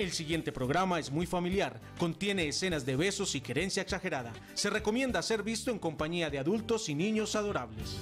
El siguiente programa es muy familiar, contiene escenas de besos y querencia exagerada. Se recomienda ser visto en compañía de adultos y niños adorables.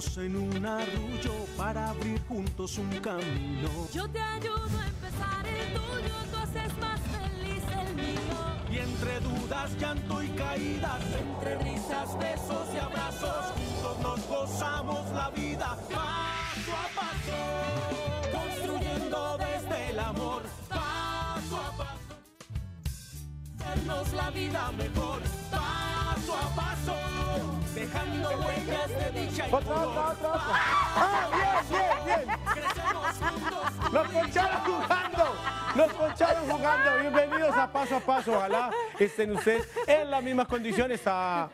En un arrullo para abrir juntos un camino. Yo te ayudo a empezar el tuyo, tú haces más feliz el mío. Y entre dudas, llanto y caídas, entre risas, besos y abrazos, juntos nos gozamos la vida paso a paso, construyendo desde el amor, hacernos la vida mejor, paso a paso, dejando huellas de dicha y Otra, otra, otra, otra. ¡Ah, bien, bien, bien! Crecemos juntos. ¡Los poncharon jugando! ¡Los poncharon jugando! Bienvenidos a Paso a Paso. Ojalá estén ustedes en las mismas condiciones a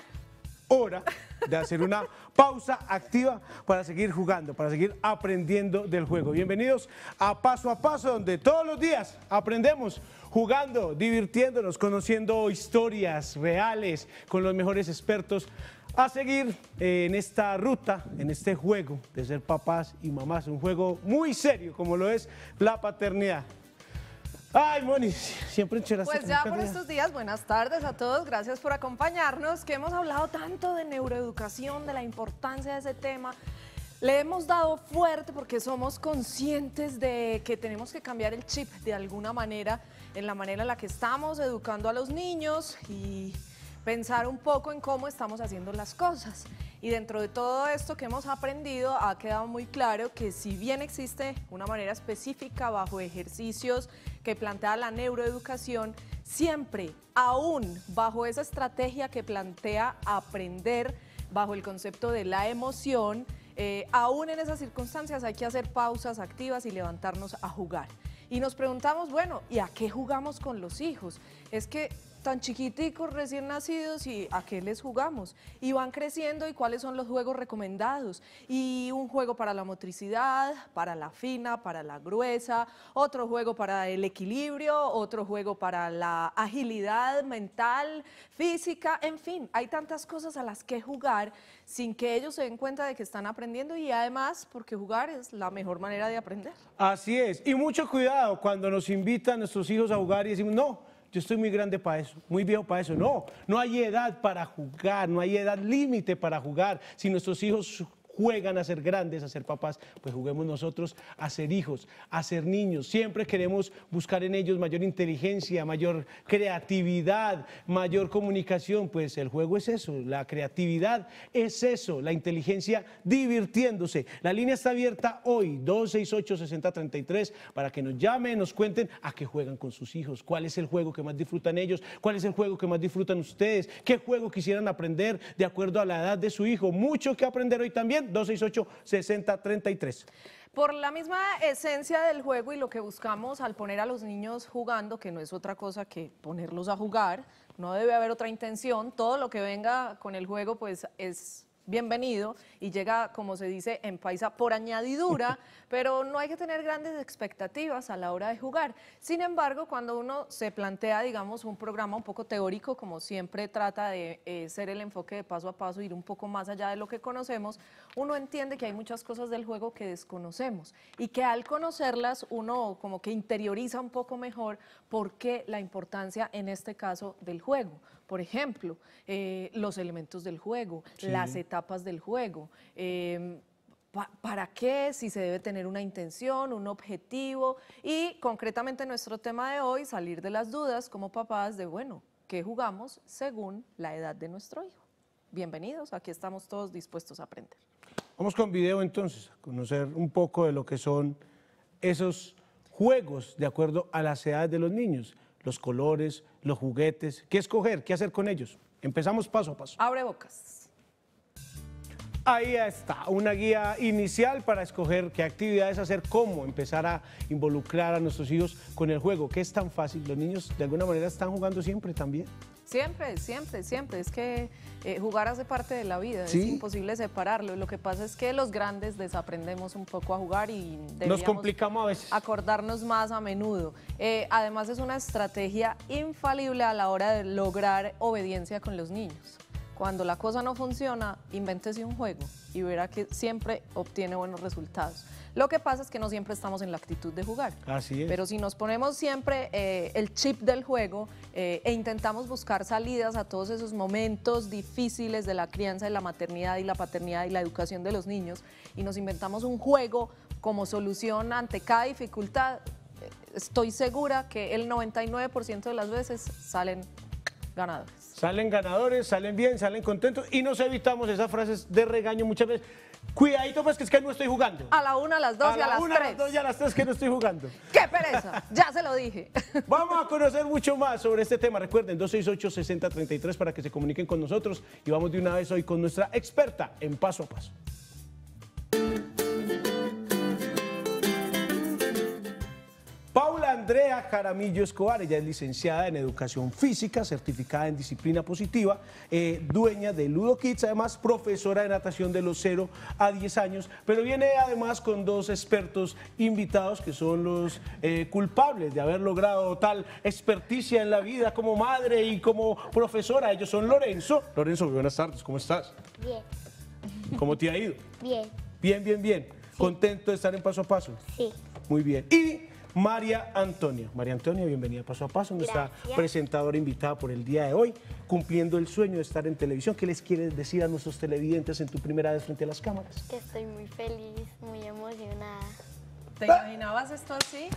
hora de hacer una pausa activa para seguir jugando, para seguir aprendiendo del juego. Bienvenidos a Paso a Paso, donde todos los días aprendemos jugando, divirtiéndonos, conociendo historias reales con los mejores expertos a seguir eh, en esta ruta, en este juego de ser papás y mamás, un juego muy serio como lo es la paternidad. Ay, Moni, siempre encheraste Pues ya por estos días, buenas tardes a todos, gracias por acompañarnos, que hemos hablado tanto de neuroeducación, de la importancia de ese tema. Le hemos dado fuerte porque somos conscientes de que tenemos que cambiar el chip de alguna manera en la manera en la que estamos educando a los niños y pensar un poco en cómo estamos haciendo las cosas. Y dentro de todo esto que hemos aprendido, ha quedado muy claro que si bien existe una manera específica bajo ejercicios que plantea la neuroeducación, siempre, aún bajo esa estrategia que plantea aprender, bajo el concepto de la emoción, eh, aún en esas circunstancias hay que hacer pausas activas y levantarnos a jugar. Y nos preguntamos, bueno, ¿y a qué jugamos con los hijos? Es que tan chiquiticos, recién nacidos, y a qué les jugamos. Y van creciendo y cuáles son los juegos recomendados. Y un juego para la motricidad, para la fina, para la gruesa, otro juego para el equilibrio, otro juego para la agilidad mental, física, en fin, hay tantas cosas a las que jugar sin que ellos se den cuenta de que están aprendiendo y además porque jugar es la mejor manera de aprender. Así es. Y mucho cuidado cuando nos invitan nuestros hijos a jugar y decimos, no, yo estoy muy grande para eso, muy viejo para eso. No, no hay edad para jugar, no hay edad límite para jugar. Si nuestros hijos juegan a ser grandes, a ser papás, pues juguemos nosotros a ser hijos, a ser niños. Siempre queremos buscar en ellos mayor inteligencia, mayor creatividad, mayor comunicación. Pues el juego es eso, la creatividad es eso, la inteligencia divirtiéndose. La línea está abierta hoy, 268-6033, para que nos llamen, nos cuenten a qué juegan con sus hijos, cuál es el juego que más disfrutan ellos, cuál es el juego que más disfrutan ustedes, qué juego quisieran aprender de acuerdo a la edad de su hijo. Mucho que aprender hoy también, 268-6033. Por la misma esencia del juego y lo que buscamos al poner a los niños jugando, que no es otra cosa que ponerlos a jugar, no debe haber otra intención, todo lo que venga con el juego pues es bienvenido y llega, como se dice en paisa, por añadidura, pero no hay que tener grandes expectativas a la hora de jugar. Sin embargo, cuando uno se plantea, digamos, un programa un poco teórico, como siempre trata de eh, ser el enfoque de paso a paso, ir un poco más allá de lo que conocemos, uno entiende que hay muchas cosas del juego que desconocemos y que al conocerlas uno como que interioriza un poco mejor por qué la importancia en este caso del juego. Por ejemplo, eh, los elementos del juego, las etapas del juego. pa- ¿Para qué? Si se debe tener una intención, un objetivo y concretamente nuestro tema de hoy, salir de las dudas como papás de, bueno, ¿qué jugamos según la edad de nuestro hijo? Bienvenidos, aquí estamos todos dispuestos a aprender. Vamos con video entonces, a conocer un poco de lo que son esos juegos de acuerdo a las edades de los niños, los colores, los juguetes, qué escoger, qué hacer con ellos. Empezamos paso a paso. Abre bocas. Ahí está, una guía inicial para escoger qué actividades hacer, cómo empezar a involucrar a nuestros hijos con el juego, que es tan fácil. Los niños de alguna manera están jugando siempre también. Siempre, siempre, siempre. Es que eh, jugar hace parte de la vida, Sí. es imposible separarlo. Lo que pasa es que los grandes desaprendemos un poco a jugar y Nos complicamos a veces. acordarnos más a menudo. Eh, además es una estrategia infalible a la hora de lograr obediencia con los niños. Cuando la cosa no funciona, invéntese un juego y verá que siempre obtiene buenos resultados. Lo que pasa es que no siempre estamos en la actitud de jugar. Así es. Pero si nos ponemos siempre eh, el chip del juego eh, e intentamos buscar salidas a todos esos momentos difíciles de la crianza, de la maternidad y la paternidad y la educación de los niños, y nos inventamos un juego como solución ante cada dificultad, eh, estoy segura que el 99% de las veces salen ganadores. Salen ganadores, salen bien, salen contentos y nos evitamos esas frases de regaño muchas veces. Cuidadito, pues que es que no estoy jugando. A la una, a las dos y a la las una, a tres. las dos y a las tres que no estoy jugando. ¡Qué pereza! Ya se lo dije. Vamos a conocer mucho más sobre este tema. Recuerden, 268-6033 para que se comuniquen con nosotros y vamos de una vez hoy con nuestra experta en paso a paso. Andrea Jaramillo Escobar, ella es licenciada en Educación Física, certificada en Disciplina Positiva, eh, dueña de Ludo Kids, además profesora de natación de los 0 a 10 años, pero viene además con dos expertos invitados que son los eh, culpables de haber logrado tal experticia en la vida como madre y como profesora. Ellos son Lorenzo. Lorenzo, buenas tardes, ¿cómo estás? Bien, ¿Cómo te ha ido? bien, Bien, bien, bien. ¿Contento de estar en paso a paso? sí. Muy bien. Y María Antonia. María Antonia, bienvenida a Paso a Paso, nuestra Gracias. presentadora invitada por el día de hoy, cumpliendo el sueño de estar en televisión. ¿Qué les quieres decir a nuestros televidentes en tu primera vez frente a las cámaras? Que estoy muy feliz, muy emocionada. ¿Te imaginabas esto así?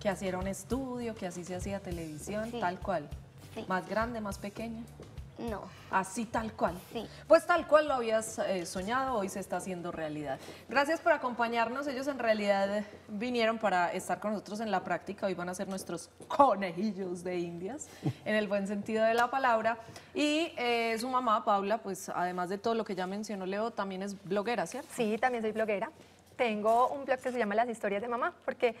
Que así era un estudio, que así se hacía televisión, Sí. tal cual. Sí. Más grande, más pequeña. No, Así tal cual. Sí. Pues tal cual lo habías eh, soñado, hoy se está haciendo realidad. Gracias por acompañarnos. Ellos en realidad vinieron para estar con nosotros en la práctica. Hoy van a ser nuestros conejillos de indias, en el buen sentido de la palabra. Y eh, su mamá, Paula, pues además de todo lo que ya mencionó Leo, también es bloguera, ¿cierto? Sí, también soy bloguera. Tengo un blog que se llama Las Historias de Mamá, porque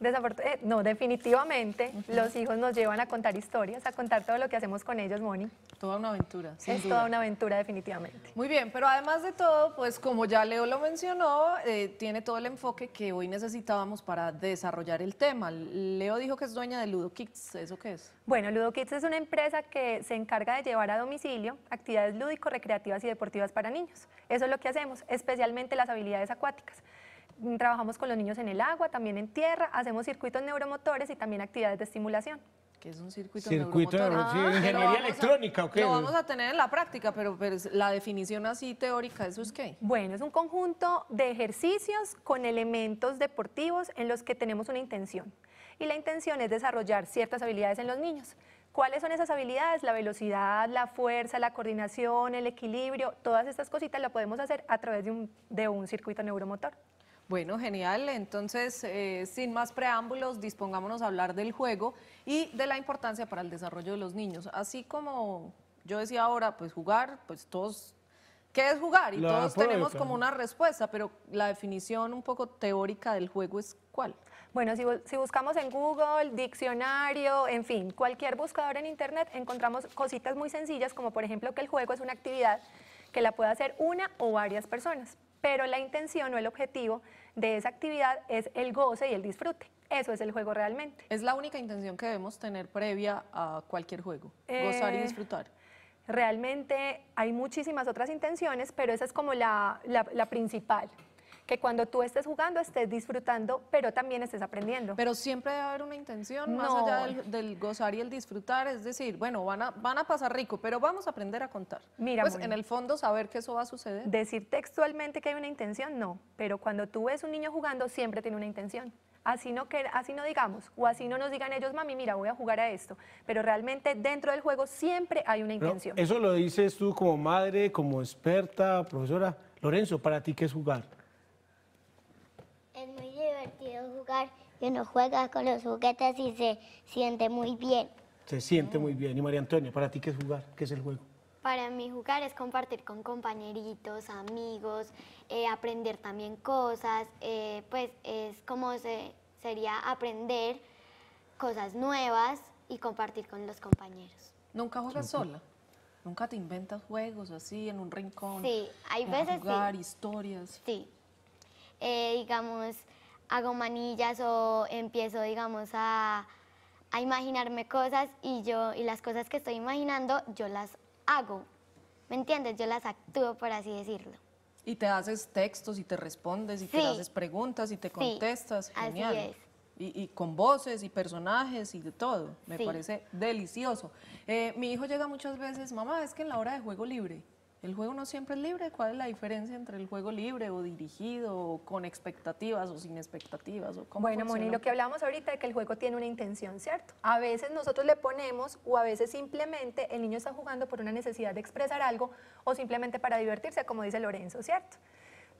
eh, no, definitivamente los hijos nos llevan a contar historias, a contar todo lo que hacemos con ellos, Moni. Toda una aventura. sin es duda. toda una aventura, definitivamente. Muy bien, pero además de todo, pues como ya Leo lo mencionó, eh, tiene todo el enfoque que hoy necesitábamos para desarrollar el tema. Leo dijo que es dueña de Ludo Kids, ¿eso qué es? Bueno, Ludo Kids es una empresa que se encarga de llevar a domicilio actividades lúdico-recreativas y deportivas para niños. Eso es lo que hacemos, especialmente las habilidades acuáticas. Trabajamos con los niños en el agua, también en tierra, hacemos circuitos neuromotores y también actividades de estimulación. que es un circuito, Circuito neuromotor. de- sí, Ah, ingeniería vamos a- electrónica, ¿o qué? Lo vamos a tener en la práctica, pero, pero la definición así teórica, ¿eso es qué? Bueno, es un conjunto de ejercicios con elementos deportivos en los que tenemos una intención. Y la intención es desarrollar ciertas habilidades en los niños. ¿Cuáles son esas habilidades? La velocidad, la fuerza, la coordinación, el equilibrio, todas estas cositas las podemos hacer a través de un, de un circuito neuromotor. Bueno, genial. Entonces, eh, sin más preámbulos, dispongámonos a hablar del juego y de la importancia para el desarrollo de los niños. Así como yo decía ahora, pues jugar, pues todos, ¿qué es jugar? Y La todos tenemos como una respuesta, pero la definición un poco teórica del juego es ¿cuál? Bueno, si, si buscamos en Google, diccionario, en fin, cualquier buscador en Internet, encontramos cositas muy sencillas, como por ejemplo que el juego es una actividad que la puede hacer una o varias personas, pero la intención o el objetivo de esa actividad es el goce y el disfrute. Eso es el juego realmente. Es la única intención que debemos tener previa a cualquier juego, gozar y Eh, disfrutar. Realmente hay muchísimas otras intenciones, pero esa es como la, la- la principal, que cuando tú estés jugando estés disfrutando, pero también estés aprendiendo. Pero siempre debe haber una intención más No. allá del, del gozar y el disfrutar, es decir, bueno, van a, van a pasar rico, pero vamos a aprender a contar. Mira, pues en el fondo saber que eso va a suceder. Decir textualmente que hay una intención, no, pero cuando tú ves un niño jugando, siempre tiene una intención. Así no, que, así no digamos, o así no nos digan ellos, mami, mira, voy a jugar a esto, pero realmente dentro del juego siempre hay una ¿No? intención. Eso lo dices tú como madre, como experta, profesora. Lorenzo, ¿para ti qué es jugar? Es muy divertido jugar y uno juega con los juguetes y se siente muy bien. Se siente muy bien. Y María Antonia, ¿para ti qué es jugar? ¿Qué es el juego? Para mí jugar es compartir con compañeritos, amigos, eh, aprender también cosas, eh, pues es como se, sería aprender cosas nuevas y compartir con los compañeros. ¿Nunca juegas sola? ¿Nunca te inventas juegos así en un rincón? Sí, hay veces sí. jugar historias. Sí. Eh, digamos, hago manillas o empiezo, digamos, a, a imaginarme cosas y yo, y las cosas que estoy imaginando, yo las hago. ¿Me entiendes? Yo las actúo, por así decirlo. Y te haces textos y te respondes y te haces preguntas y te contestas. Genial. es. Y, y con voces y personajes y de todo. Me Sí. parece delicioso. Eh, mi hijo llega muchas veces, mamá, es que en la hora de juego libre, el juego no siempre es libre. ¿Cuál es la diferencia entre el juego libre o dirigido o con expectativas o sin expectativas? O cómo Bueno, Moni, funciona? lo que hablamos ahorita de que el juego tiene una intención, ¿cierto? A veces nosotros le ponemos o a veces simplemente el niño está jugando por una necesidad de expresar algo o simplemente para divertirse, como dice Lorenzo, ¿cierto?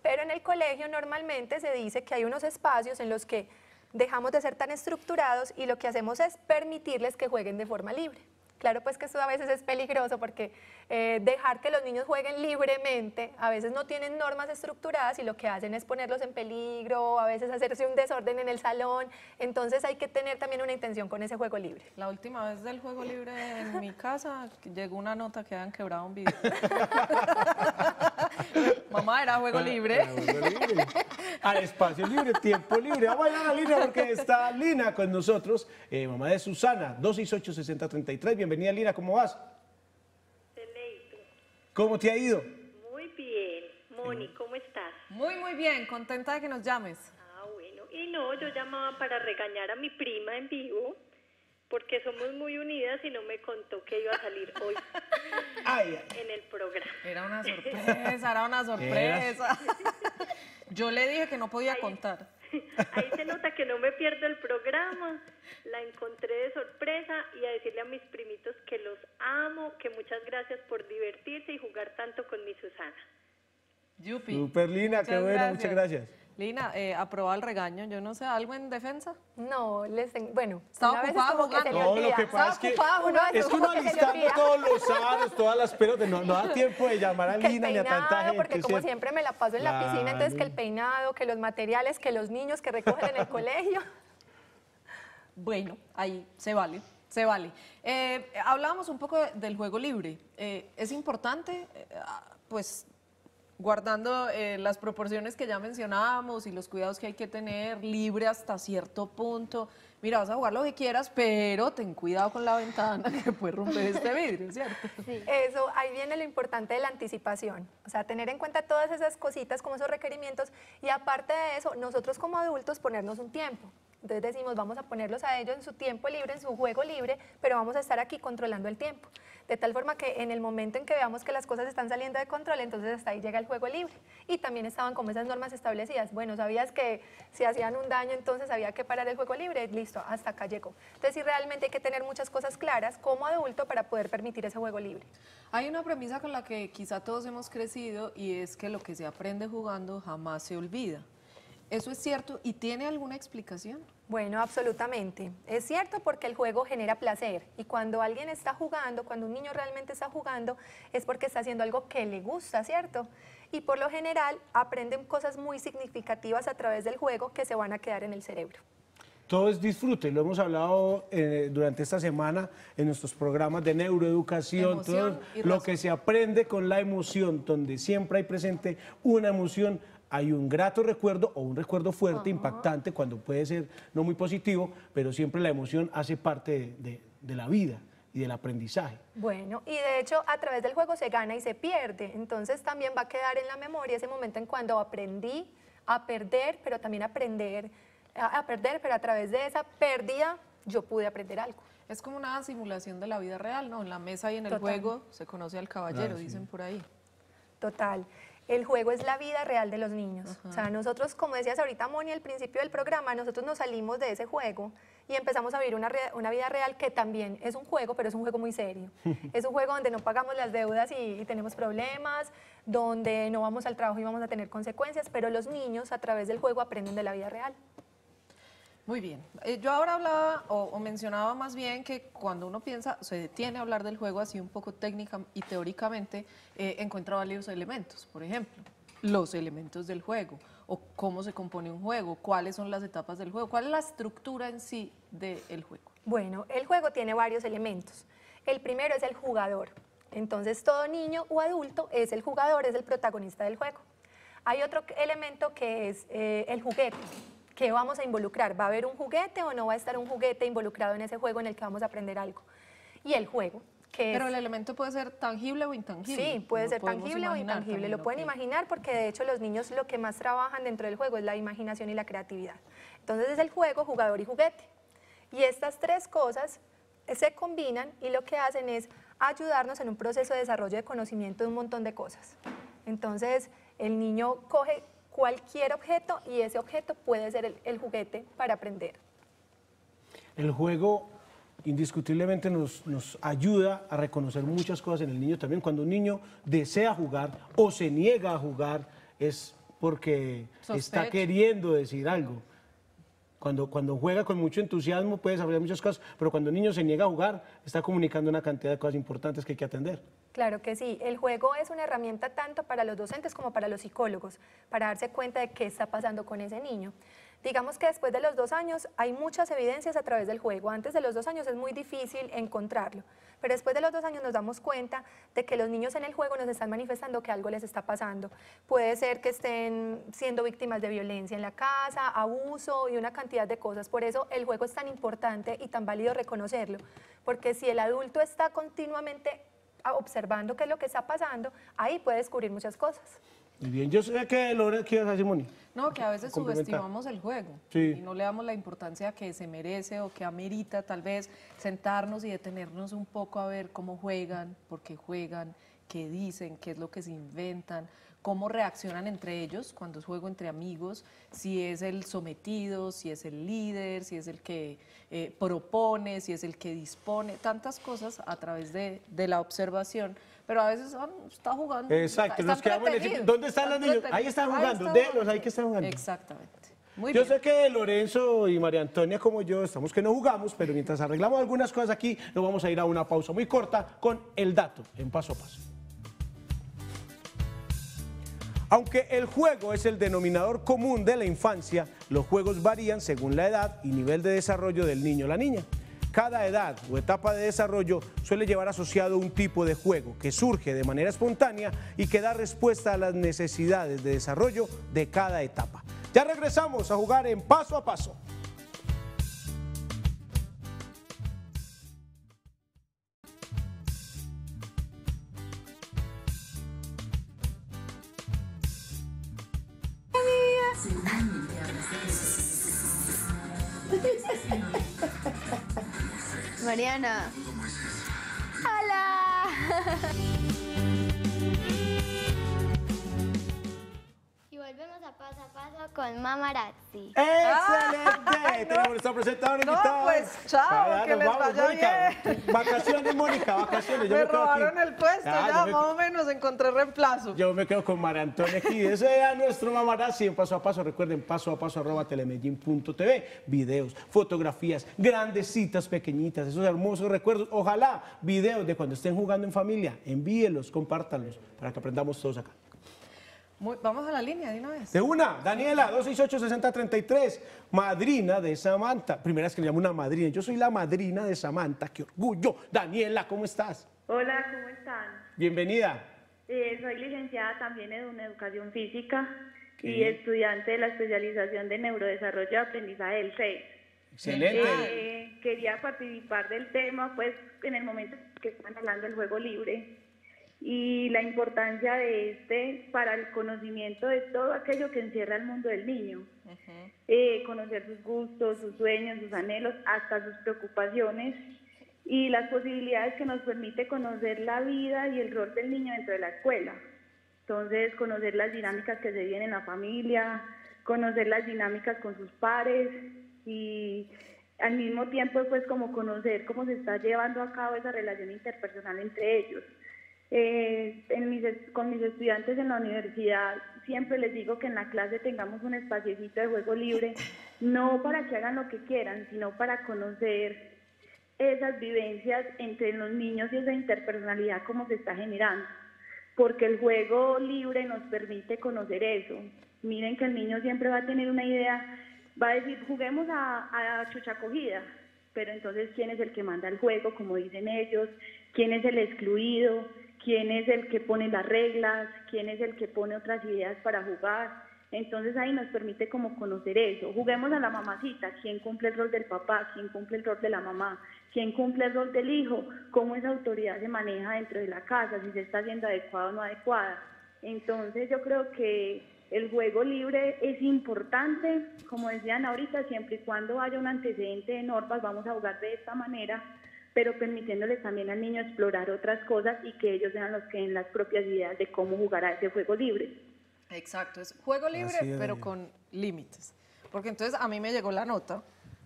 Pero en el colegio normalmente se dice que hay unos espacios en los que dejamos de ser tan estructurados y lo que hacemos es permitirles que jueguen de forma libre. Claro, pues que eso a veces es peligroso porque eh, dejar que los niños jueguen libremente, a veces no tienen normas estructuradas y lo que hacen es ponerlos en peligro, a veces hacerse un desorden en el salón, entonces hay que tener también una intención con ese juego libre. La última vez del juego libre en mi casa llegó una nota que habían quebrado un video. Mamá, era juego libre. Para juego libre. Al espacio libre, tiempo libre. Vamos a ir a la línea porque está Lina con nosotros, eh, mamá de Susana, 268-6033. Bienvenida, Lina, ¿cómo vas? ¿Cómo te ha ido? Muy bien. Moni, ¿cómo estás? Muy, muy bien. Contenta de que nos llames. Ah, bueno. Y no, yo llamaba para regañar a mi prima en vivo porque somos muy unidas y no me contó que iba a salir hoy Ay, ay. en el programa. Era una sorpresa, era una sorpresa. Yo le dije que no podía contar. Ahí se nota que no me pierdo el programa. La encontré de sorpresa y a decirle a mis primitos que los amo, que muchas gracias por divertirse y jugar tanto con mi Susana. Yupi. Super, Lina, qué bueno, muchas gracias. Lina, eh, aprobado el regaño. Yo no sé, ¿algo en defensa? No, les ten- bueno, Estaba ocupada jugando. No, lo que pasa es que, uno es que uno alistando todos los aros, todas las pelotas, no, no da tiempo de llamar a que Lina ni a tanta peinado, gente. porque como siempre me la paso en la piscina, entonces que el peinado, que los materiales, que los niños que recogen en el colegio. Bueno, ahí se vale, se vale. Eh, hablábamos un poco de- del juego libre. Eh, es importante, eh, ah, pues, guardando eh, las proporciones que ya mencionábamos y los cuidados que hay que tener, libre hasta cierto punto. Mira, vas a jugar lo que quieras, pero ten cuidado con la ventana que puede romper este vidrio, ¿cierto? Eso, ahí viene lo importante de la anticipación, o sea, tener en cuenta todas esas cositas como esos requerimientos y aparte de eso, nosotros como adultos ponernos un tiempo. Entonces decimos, vamos a ponerlos a ellos en su tiempo libre, en su juego libre, pero vamos a estar aquí controlando el tiempo. De tal forma que en el momento en que veamos que las cosas están saliendo de control, entonces hasta ahí llega el juego libre. Y también estaban como esas normas establecidas. Bueno, sabías que si hacían un daño, entonces había que parar el juego libre. Listo, hasta acá llegó. Entonces sí, realmente hay que tener muchas cosas claras como adulto para poder permitir ese juego libre. Hay una premisa con la que quizá todos hemos crecido y es que lo que se aprende jugando jamás se olvida. ¿Eso es cierto y tiene alguna explicación? Bueno, absolutamente. Es cierto porque el juego genera placer y cuando alguien está jugando, cuando un niño realmente está jugando, es porque está haciendo algo que le gusta, ¿cierto? Y por lo general aprenden cosas muy significativas a través del juego que se van a quedar en el cerebro. Todo es disfrute, lo hemos hablado eh, durante esta semana en nuestros programas de neuroeducación, Emoción todo lo que se aprende con la emoción, donde siempre hay presente una emoción, hay un grato recuerdo o un recuerdo fuerte, impactante, cuando puede ser no muy positivo, pero siempre la emoción hace parte de, de- de la vida y del aprendizaje. Bueno, y de hecho a través del juego se gana y se pierde, entonces también va a quedar en la memoria ese momento en cuando aprendí a perder, pero también aprender a, a perder, pero a través de esa pérdida yo pude aprender algo. Es como una simulación de la vida real, ¿no? En la mesa y en el Total. juego se conoce al caballero, Claro, sí. dicen por ahí. Total. El juego es la vida real de los niños. O sea, nosotros, como decías ahorita, Moni, al principio del programa, nosotros nos salimos de ese juego y empezamos a vivir una, vida real que también es un juego, pero es un juego muy serio. es un juego donde no pagamos las deudas y, y tenemos problemas, donde no vamos al trabajo y vamos a tener consecuencias, pero los niños a través del juego aprenden de la vida real. Muy bien. Eh, yo ahora hablaba o, o mencionaba más bien que cuando uno piensa, se detiene a hablar del juego así un poco técnica y teóricamente, eh, encuentra varios elementos. Por ejemplo, los elementos del juego o cómo se compone un juego, cuáles son las etapas del juego, cuál es la estructura en sí del juego. Bueno, el juego tiene varios elementos. El primero es el jugador. Entonces, todo niño o adulto es el jugador, es el protagonista del juego. Hay otro elemento que es eh, el juguete. ¿Qué vamos a involucrar? ¿Va a haber un juguete o no va a estar un juguete involucrado en ese juego en el que vamos a aprender algo? Y el juego, que Pero el elemento puede ser tangible o intangible. Sí, puede ser tangible o intangible. Lo pueden imaginar porque de hecho los niños lo que más trabajan dentro del juego es la imaginación y la creatividad. Entonces es el juego, jugador y juguete. Y estas tres cosas se combinan y lo que hacen es ayudarnos en un proceso de desarrollo de conocimiento de un montón de cosas. Entonces el niño coge cualquier objeto y ese objeto puede ser el, el juguete para aprender. El juego indiscutiblemente nos, nos ayuda a reconocer muchas cosas en el niño también. Cuando un niño desea jugar o se niega a jugar es porque está queriendo decir algo. Cuando, cuando juega con mucho entusiasmo puede saber muchas cosas, pero cuando el niño se niega a jugar está comunicando una cantidad de cosas importantes que hay que atender. Claro que sí, el juego es una herramienta tanto para los docentes como para los psicólogos, para darse cuenta de qué está pasando con ese niño. Digamos que después de los dos años hay muchas evidencias a través del juego. Antes de los dos años es muy difícil encontrarlo, pero después de los dos años nos damos cuenta de que los niños en el juego nos están manifestando que algo les está pasando. Puede ser que estén siendo víctimas de violencia en la casa, abuso y una cantidad de cosas. Por eso el juego es tan importante y tan válido reconocerlo, porque si el adulto está continuamente observando qué es lo que está pasando, ahí puede descubrir muchas cosas. Muy bien, yo sé que Lore, ¿qué ibas a decir, Moni? No, que a veces subestimamos el juego Sí. y no le damos la importancia que se merece o que amerita tal vez sentarnos y detenernos un poco a ver cómo juegan, por qué juegan, qué dicen, qué es lo que se inventan, cómo reaccionan entre ellos cuando es juego entre amigos, si es el sometido, si es el líder, si es el que eh, propone, si es el que dispone, tantas cosas a través de, de la observación. Pero a veces ah, está jugando. Exacto, está nos quedamos en decir, entretenido, ¿dónde están está los niños? Ahí están jugando, délos, jugando. ahí que están jugando. Exactamente. Muy yo bien. sé que Lorenzo y María Antonia, como yo, estamos que no jugamos, pero mientras arreglamos algunas cosas aquí, nos vamos a ir a una pausa muy corta con el dato en paso a paso. Aunque el juego es el denominador común de la infancia, los juegos varían según la edad y nivel de desarrollo del niño o la niña. Cada edad o etapa de desarrollo suele llevar asociado un tipo de juego que surge de manera espontánea y que da respuesta a las necesidades de desarrollo de cada etapa. Ya regresamos a jugar en paso a paso. Mariana. Hola. con Mamarazzi. ¡Excelente! Tenemos nuestra presentadora No, invitada. pues, chao, Ah, que les vaya Mónica. Vacaciones, Mónica, vacaciones. Yo Me me quedo aquí. robaron el puesto, Ah, ya más o menos encontré reemplazo. Yo me quedo con María Antonia aquí. Ese era nuestro mamarazzi en paso a paso. Recuerden, paso a paso arroba telemedellín.tv. Videos, fotografías, grandes citas pequeñitas, esos hermosos recuerdos. Ojalá videos de cuando estén jugando en familia. Envíelos, compártanlos para que aprendamos todos acá. Muy- vamos a la línea de una vez. De una, Daniela, 268-6033, madrina de Samantha. Primera vez que le llamo una madrina. Yo soy la madrina de Samantha. ¡Qué orgullo! Daniela, ¿cómo estás? Hola, ¿cómo están? Bienvenida. Eh, soy licenciada también en Educación Física y estudiante de la especialización de Neurodesarrollo y Aprendizaje del FEI. Excelente. Eh, quería participar del tema, pues, en el momento que están hablando del juego libre y la importancia de este para el conocimiento de todo aquello que encierra el mundo del niño. Eh, conocer sus gustos, sus sueños, sus anhelos, hasta sus preocupaciones y las posibilidades que nos permite conocer la vida y el rol del niño dentro de la escuela. Entonces, conocer las dinámicas que se viven en la familia, conocer las dinámicas con sus pares y al mismo tiempo, pues, como conocer cómo se está llevando a cabo esa relación interpersonal entre ellos. Eh, en mis con mis estudiantes en la universidad siempre les digo que en la clase tengamos un espaciecito de juego libre, no para que hagan lo que quieran, sino para conocer esas vivencias entre los niños y esa interpersonalidad como se está generando. Porque el juego libre nos permite conocer eso. Miren que el niño siempre va a tener una idea, va a decir, juguemos a, a chucha cogida, pero entonces quién es el que manda el juego, como dicen ellos, quién es el excluido, quién es el que pone las reglas, quién es el que pone otras ideas para jugar. Entonces ahí nos permite como conocer eso. Juguemos a la mamacita, quién cumple el rol del papá, quién cumple el rol de la mamá, quién cumple el rol del hijo, cómo esa autoridad se maneja dentro de la casa, si se está haciendo adecuada o no adecuada. Entonces yo creo que el juego libre es importante, como decían ahorita, siempre y cuando haya un antecedente de normas, vamos a jugar de esta manera, pero permitiéndoles también al niño explorar otras cosas y que ellos sean los que den las propias ideas de cómo jugar a ese juego libre. Exacto, es juego libre, es. pero con límites. Porque entonces a mí me llegó la nota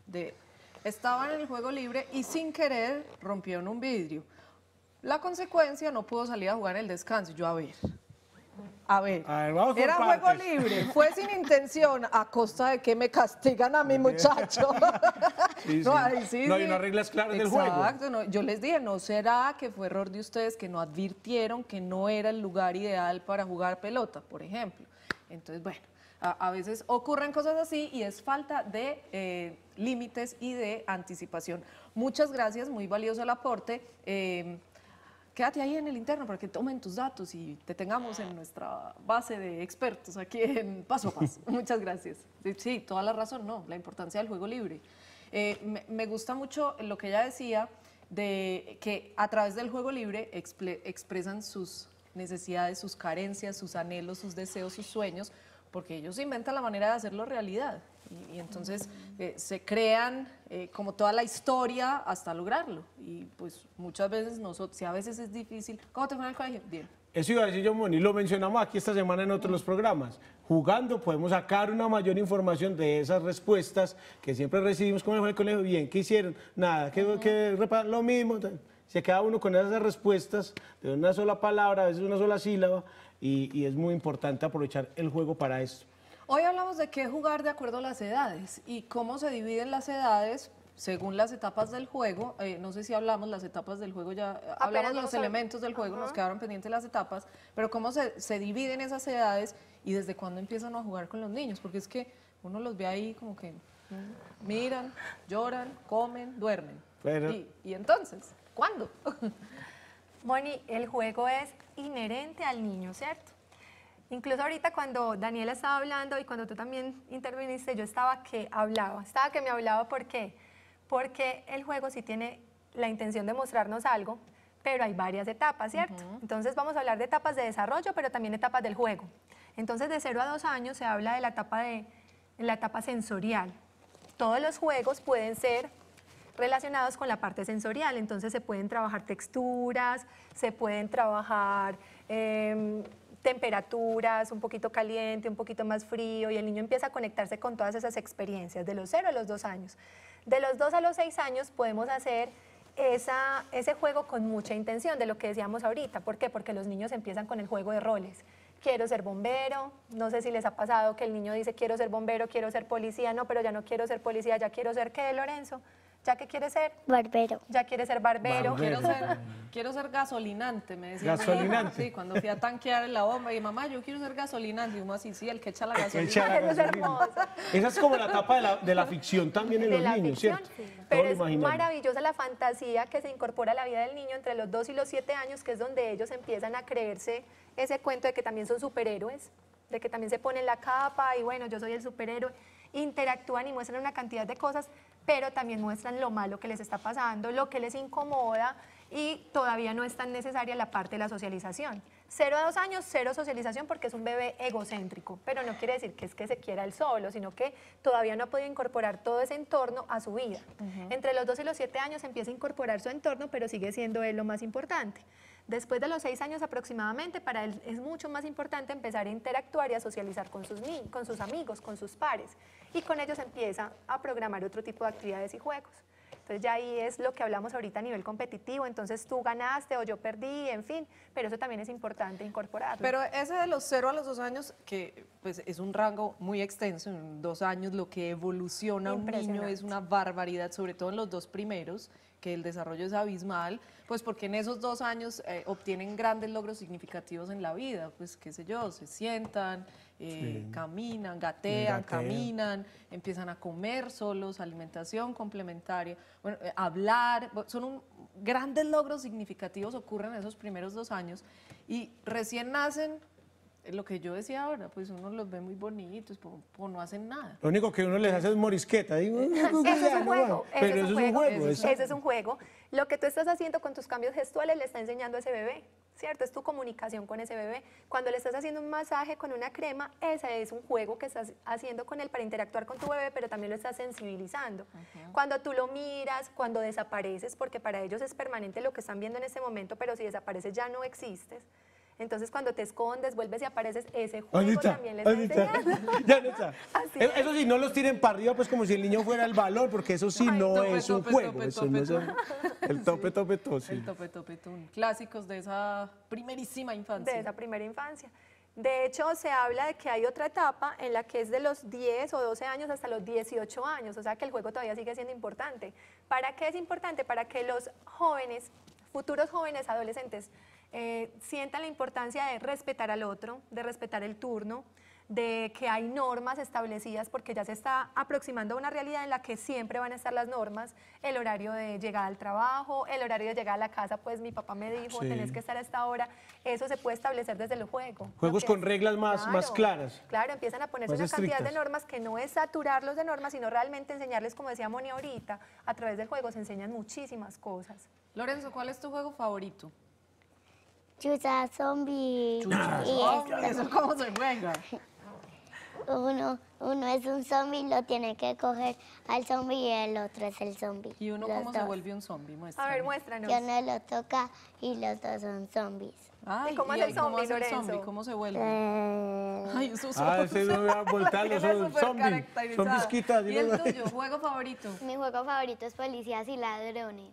de estaban en el juego libre y sin querer rompieron un vidrio. La consecuencia no pudo salir a jugar en el descanso. Yo, a ver, a ver, A ver, vamos era juego libre, fue sin intención, a costa de que me castigan a mi muchacho. Sí, No, sí. ahí sí, No hay unas reglas claras del juego. Exacto, no, yo les dije, ¿no será que fue error de ustedes que no advirtieron que no era el lugar ideal para jugar pelota, por ejemplo? Entonces, bueno, a, a veces ocurren cosas así y es falta de eh, límites y de anticipación. Muchas gracias, muy valioso el aporte. Eh, quédate ahí en el interno para que tomen tus datos y te tengamos en nuestra base de expertos aquí en Paso a Paso. Muchas gracias. Sí, toda la razón, no, la importancia del juego libre. Eh, me, me gusta mucho lo que ella decía de que a través del juego libre expresan sus necesidades, sus carencias, sus anhelos, sus deseos, sus sueños, porque ellos inventan la manera de hacerlo realidad. Y, y entonces eh, se crean eh, como toda la historia hasta lograrlo. Y pues muchas veces nosotros, si a veces es difícil, ¿cómo te fue en el colegio? Bien. Eso iba a decir yo, Moni, lo mencionamos aquí esta semana en otros programas. Jugando podemos sacar una mayor información de esas respuestas que siempre recibimos como el colegio. Bien, ¿qué hicieron? Nada, ¿qué, qué repa- Lo mismo. Se queda uno con esas respuestas de una sola palabra, a veces una sola sílaba, y, y es muy importante aprovechar el juego para eso. Hoy hablamos de qué jugar de acuerdo a las edades y cómo se dividen las edades según las etapas del juego. Eh, no sé si hablamos las etapas del juego, ya eh, hablamos de los elementos del juego, nos quedaron pendientes las etapas, pero cómo se, se dividen esas edades y desde cuándo empiezan a jugar con los niños, porque es que uno los ve ahí como que miran, lloran, comen, duermen. Pero- y, y entonces, ¿cuándo? Moni, el juego es inherente al niño, ¿cierto? Incluso ahorita cuando Daniela estaba hablando y cuando tú también interviniste, yo estaba que hablaba, estaba que me hablaba, ¿por qué? Porque el juego sí tiene la intención de mostrarnos algo, pero hay varias etapas, ¿cierto? Entonces vamos a hablar de etapas de desarrollo, pero también etapas del juego. Entonces de 0 a 2 años se habla de la etapa, de, la etapa sensorial. Todos los juegos pueden ser relacionados con la parte sensorial. Entonces se pueden trabajar texturas, se pueden trabajar em, temperaturas, un poquito caliente, un poquito más frío, y el niño empieza a conectarse con todas esas experiencias, de los 0 a los 2 años. De los 2 a los 6 años podemos hacer esa, ese juego con mucha intención, de lo que decíamos ahorita. ¿Por qué? Porque los niños empiezan con el juego de roles. Quiero ser bombero, no sé si les ha pasado que el niño dice quiero ser bombero, quiero ser policía, no, pero ya no quiero ser policía, ya quiero ser qué, Lorenzo, ¿ya qué quiere ser? Barbero. Ya quiere ser barbero. Quiero ser, quiero ser gasolinante, me decía. Gasolinante. Sí, cuando fui a tanquear en la bomba y mamá, yo quiero ser gasolinante. Y uno así, sí, el que echa la gasolina. Echa la es gasolina. hermoso. Esa es como la etapa de la, de la ficción también en de los la niños, ficción, ¿cierto? Todo Pero lo es imaginario. maravillosa la fantasía que se incorpora a la vida del niño entre los 2 y los 7 años, que es donde ellos empiezan a creerse ese cuento de que también son superhéroes, de que también se ponen la capa y bueno, yo soy el superhéroe. Interactúan y muestran una cantidad de cosas, pero también muestran lo malo que les está pasando, lo que les incomoda y todavía no es tan necesaria la parte de la socialización. Cero a dos años, cero socialización porque es un bebé egocéntrico, pero no quiere decir que es que se quiera él solo, sino que todavía no ha podido incorporar todo ese entorno a su vida. Entre los dos y los siete años empieza a incorporar su entorno, pero sigue siendo él lo más importante. Después de los seis años aproximadamente, para él es mucho más importante empezar a interactuar y a socializar con sus, con sus amigos, con sus pares. Y con ellos empieza a programar otro tipo de actividades y juegos. Entonces ya ahí es lo que hablamos ahorita a nivel competitivo, entonces tú ganaste o yo perdí, en fin, pero eso también es importante incorporarlo. Pero ese de los 0 a los 2 años, que pues es un rango muy extenso, en dos años lo que evoluciona un niño es una barbaridad, sobre todo en los dos primeros, que el desarrollo es abismal, pues porque en esos dos años eh, obtienen grandes logros significativos en la vida, pues qué sé yo, se sientan, eh, caminan, gatean, caminan, empiezan a comer solos, alimentación complementaria, bueno, eh, hablar, son un- grandes logros significativos ocurren en esos primeros dos años. Y recién nacen, lo que yo decía ahora, pues uno los ve muy bonitos, o no hacen nada. Lo único que uno les hace es morisqueta. digo, Eso es un juego, Pero eso es un juego. Ese es un juego. Lo que tú estás haciendo con tus cambios gestuales le está enseñando a ese bebé, ¿cierto? Es tu comunicación con ese bebé. Cuando le estás haciendo un masaje con una crema, ese es un juego que estás haciendo con él para interactuar con tu bebé, pero también lo estás sensibilizando. Cuando tú lo miras, cuando desapareces, porque para ellos es permanente lo que están viendo en ese momento, pero si desapareces ya no existes. Entonces cuando te escondes, vuelves y apareces, ese juego Anita, también le está Anita, ya. Así E- es. Eso sí, no los tiren para arriba, pues como si el niño fuera el valor, porque eso sí Ay, no tope, es un tope, juego. tope, eso tope, no es tope. el, tope, tope, to, sí. El tope, tope. Clásicos de esa primerísima infancia. de esa primera infancia. De hecho, se habla de que hay otra etapa en la que es de los 10 o 12 años hasta los 18 años, o sea que el juego todavía sigue siendo importante. ¿Para qué es importante? Para que los jóvenes, futuros jóvenes adolescentes, eh, sientan la importancia de respetar al otro, de respetar el turno, de que hay normas establecidas porque ya se está aproximando a una realidad en la que siempre van a estar las normas, el horario de llegada al trabajo, el horario de llegada a la casa, pues mi papá me dijo, Sí. tenés que estar a esta hora, eso se puede establecer desde el juego. Juegos con es- reglas más- más claras. Claro, empiezan a ponerse una cantidad de estrictas. normas que no es saturarlos de normas, sino realmente enseñarles, como decía Moni ahorita, a través del juego se enseñan muchísimas cosas. Lorenzo, ¿cuál es tu juego favorito? Chusa zombie. Y Oh, esto. ¿Eso cómo se juega? Uno, uno es un zombie, lo tiene que coger al zombie y el otro es el zombie. ¿Y uno Los cómo se vuelve un zombie? A Muéstrame. ver, muéstranos. Yo no lo toca y los dos son zombies. Ay, ¿Y cómo ahí el zombie, el zombie? ¿Cómo se vuelve? Eh, Ay, eso Ah, ese no voy a Tiene son súper zombies. ¿Y el tuyo? ¿Juego favorito? mi juego favorito es policías y ladrones.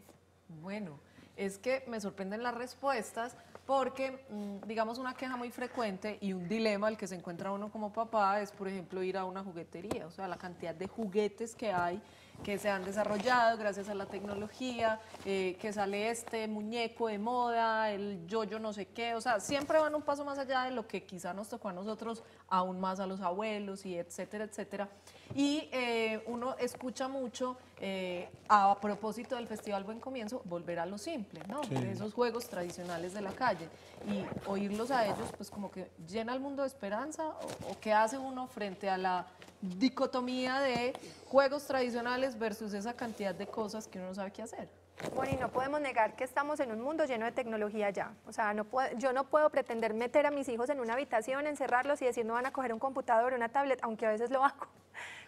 Bueno, es que me sorprenden las respuestas porque, mm, digamos, una queja muy frecuente y un dilema al que se encuentra uno como papá es, por ejemplo, ir a una juguetería, o sea, la cantidad de juguetes que hay que se han desarrollado gracias a la tecnología, eh, que sale este muñeco de moda, el yo-yo no sé qué, o sea, siempre van un paso más allá de lo que quizá nos tocó a nosotros, aún más a los abuelos y etcétera, etcétera. Y eh, uno escucha mucho, eh, a propósito del Festival Buen Comienzo, volver a lo simple, ¿no? De esos juegos tradicionales de la calle. Y oírlos a ellos, pues como que llena el mundo de esperanza, o, o qué hace uno frente a la dicotomía de juegos tradicionales versus esa cantidad de cosas que uno no sabe qué hacer. Bueno, y no podemos negar que estamos en un mundo lleno de tecnología ya. O sea, no puedo- yo no puedo pretender meter a mis hijos en una habitación, encerrarlos y decir no van a coger un computador o una tablet, aunque a veces lo hago.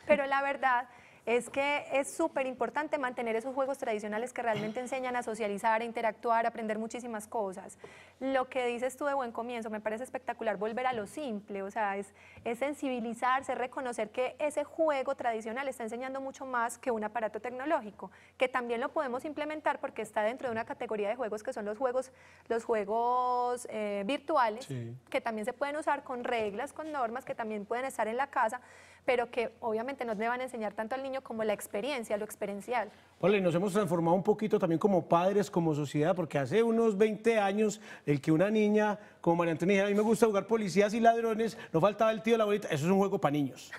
Pero la verdad es que es súper importante mantener esos juegos tradicionales que realmente enseñan a socializar, a interactuar, a aprender muchísimas cosas. Lo que dices tú de buen comienzo me parece espectacular, volver a lo simple, o sea, es, es sensibilizarse, reconocer que ese juego tradicional está enseñando mucho más que un aparato tecnológico, que también lo podemos implementar porque está dentro de una categoría de juegos que son los juegos, los juegos eh, virtuales, Sí. que también se pueden usar con reglas, con normas, que también pueden estar en la casa, pero que obviamente no le van a enseñar tanto al niño como la experiencia, lo experiencial. Hola, y nos hemos transformado un poquito también como padres, como sociedad, porque hace unos 20 años el que una niña como María Antonia dijera, a mí me gusta jugar policías y ladrones, no faltaba el tío de la abuelita, eso es un juego para niños.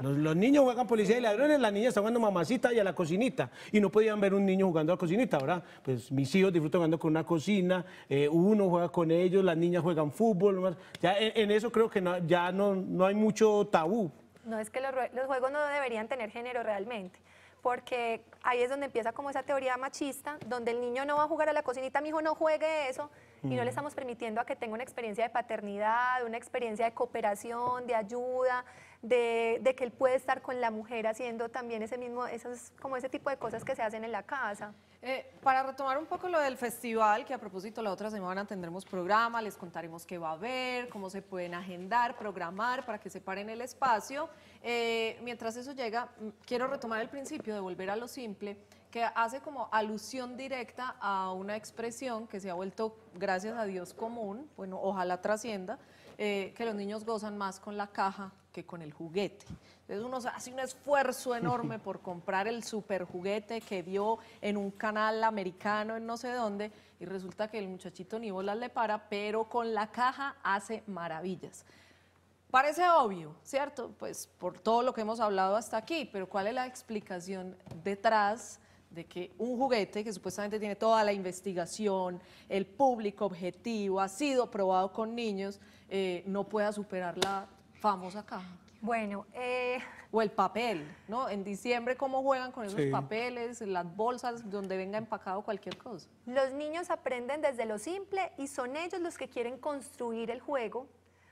Los, los niños juegan policías y ladrones, la niña está jugando mamacita y a la cocinita, y no podían ver un niño jugando a la cocinita, ¿verdad? Pues mis hijos disfrutan jugando con una cocina, eh, uno juega con ellos, las niñas juegan fútbol, ya en, en eso creo que no- ya no, no hay mucho tabú. No es que los, juegos no deberían tener género realmente, porque ahí es donde empieza como esa teoría machista, donde el niño no va a jugar a la cocinita, mi hijo no juegue eso, y no le estamos permitiendo a que tenga una experiencia de paternidad, una experiencia de cooperación, de ayuda, de, de que él puede estar con la mujer haciendo también ese mismo, esos, como ese tipo de cosas que se hacen en la casa. Eh, para retomar un poco lo del festival, que a propósito la otra semana tendremos programa, les contaremos qué va a haber, cómo se pueden agendar, programar para que separen el espacio. Eh, mientras eso llega, mm, quiero retomar el principio de volver a lo simple, que hace como alusión directa a una expresión que se ha vuelto, gracias a Dios, común, bueno, ojalá trascienda, eh, que los niños gozan más con la caja que con el juguete. Entonces uno hace un esfuerzo enorme por comprar el super juguete que vio en un canal americano en no sé dónde y resulta que el muchachito ni bolas le para, pero con la caja hace maravillas. Parece obvio, ¿cierto? Pues por todo lo que hemos hablado hasta aquí, pero ¿cuál es la explicación detrás de que un juguete que supuestamente tiene toda la investigación, el público objetivo, ha sido probado con niños, eh, no pueda superar la famosa caja? Bueno, eh, O el papel, ¿no? En diciembre, ¿cómo juegan con esos Sí. papeles, las bolsas donde venga empacado cualquier cosa? los niños aprenden desde lo simple y son ellos los que quieren construir el juego.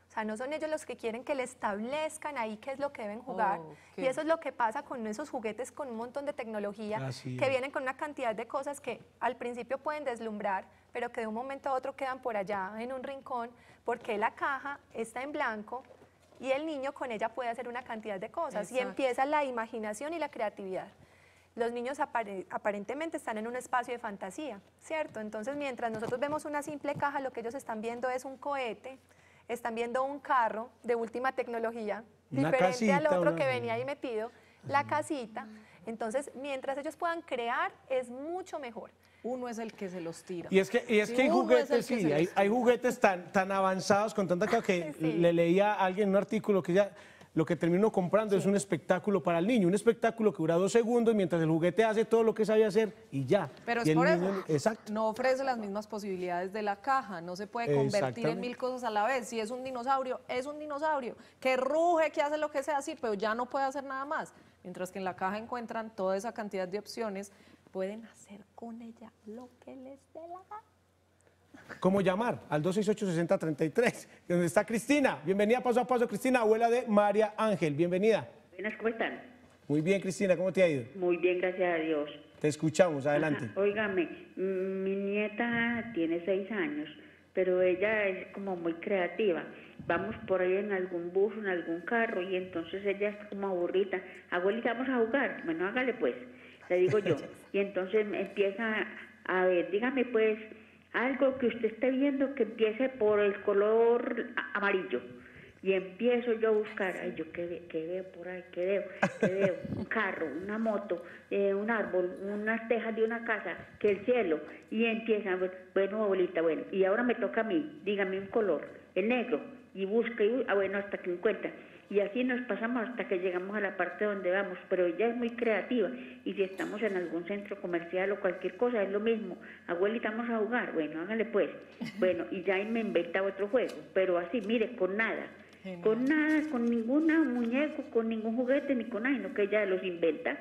O sea, no son ellos los que quieren que le establezcan ahí qué es lo que deben jugar. Y eso es lo que pasa con esos juguetes con un montón de tecnología Así que es. vienen con una cantidad de cosas que al principio pueden deslumbrar, pero que de un momento a otro quedan por allá en un rincón porque la caja está en blanco y el niño con ella puede hacer una cantidad de cosas y empieza la imaginación y la creatividad. Los niños apare- aparentemente están en un espacio de fantasía, ¿cierto? Entonces, mientras nosotros vemos una simple caja, lo que ellos están viendo es un cohete, están viendo un carro de última tecnología, Una diferente al otro una- que venía ahí metido, la casita. Entonces, mientras ellos puedan crear, es mucho mejor. Uno es el que se los tira. Y es que, y es Sí, que hay juguetes, que sí, hay, juguetes tan, tan avanzados con tanta que Sí. le leía a alguien un artículo que ya lo que terminó comprando es un espectáculo para el niño, un espectáculo que dura dos segundos mientras el juguete hace todo lo que sabe hacer y ya. Pero Y es por niño- eso. Exacto. No ofrece las mismas posibilidades de la caja, no se puede convertir en mil cosas a la vez. Si es un dinosaurio, es un dinosaurio, que ruge, que hace lo que sea así, pero ya no puede hacer nada más. Mientras que en la caja encuentran toda esa cantidad de opciones, pueden hacer con ella lo que les dé la gana. ¿Cómo llamar? Al 268-6033, donde está Cristina. Bienvenida paso a paso, Cristina, abuela de María Ángel. Bienvenida. Buenas, ¿cómo están? Muy bien, Cristina, ¿cómo te ha ido? Muy bien, gracias a Dios. Te escuchamos, adelante. Ajá, Óigame, mm, mi nieta tiene seis años, pero ella es como muy creativa. Vamos por ahí en algún bus, en algún carro, y entonces ella está como aburrida. Abuelita, vamos a jugar. Bueno, hágale pues, le digo yo. Y entonces empieza a ver, dígame pues, algo que usted esté viendo que empiece por el color amarillo. Y empiezo yo a buscar, ay, yo qué, qué veo por ahí, qué veo, qué veo, un carro, una moto, eh, un árbol, unas tejas de una casa, que el cielo, y empiezan, bu- bueno, abuelita, bueno, y ahora me toca a mí, dígame un color, el negro, y busca, y bu- ah, bueno, hasta que encuentra. Y así nos pasamos hasta que llegamos a la parte donde vamos, pero ella es muy creativa, y si estamos en algún centro comercial o cualquier cosa, es lo mismo, abuelita, vamos a jugar, bueno, hágale pues, bueno, y ya me inventa otro juego, pero así, mire, con nada. Con nada, con ninguna muñeco, con ningún juguete, ni con nada, sino que ella los inventa.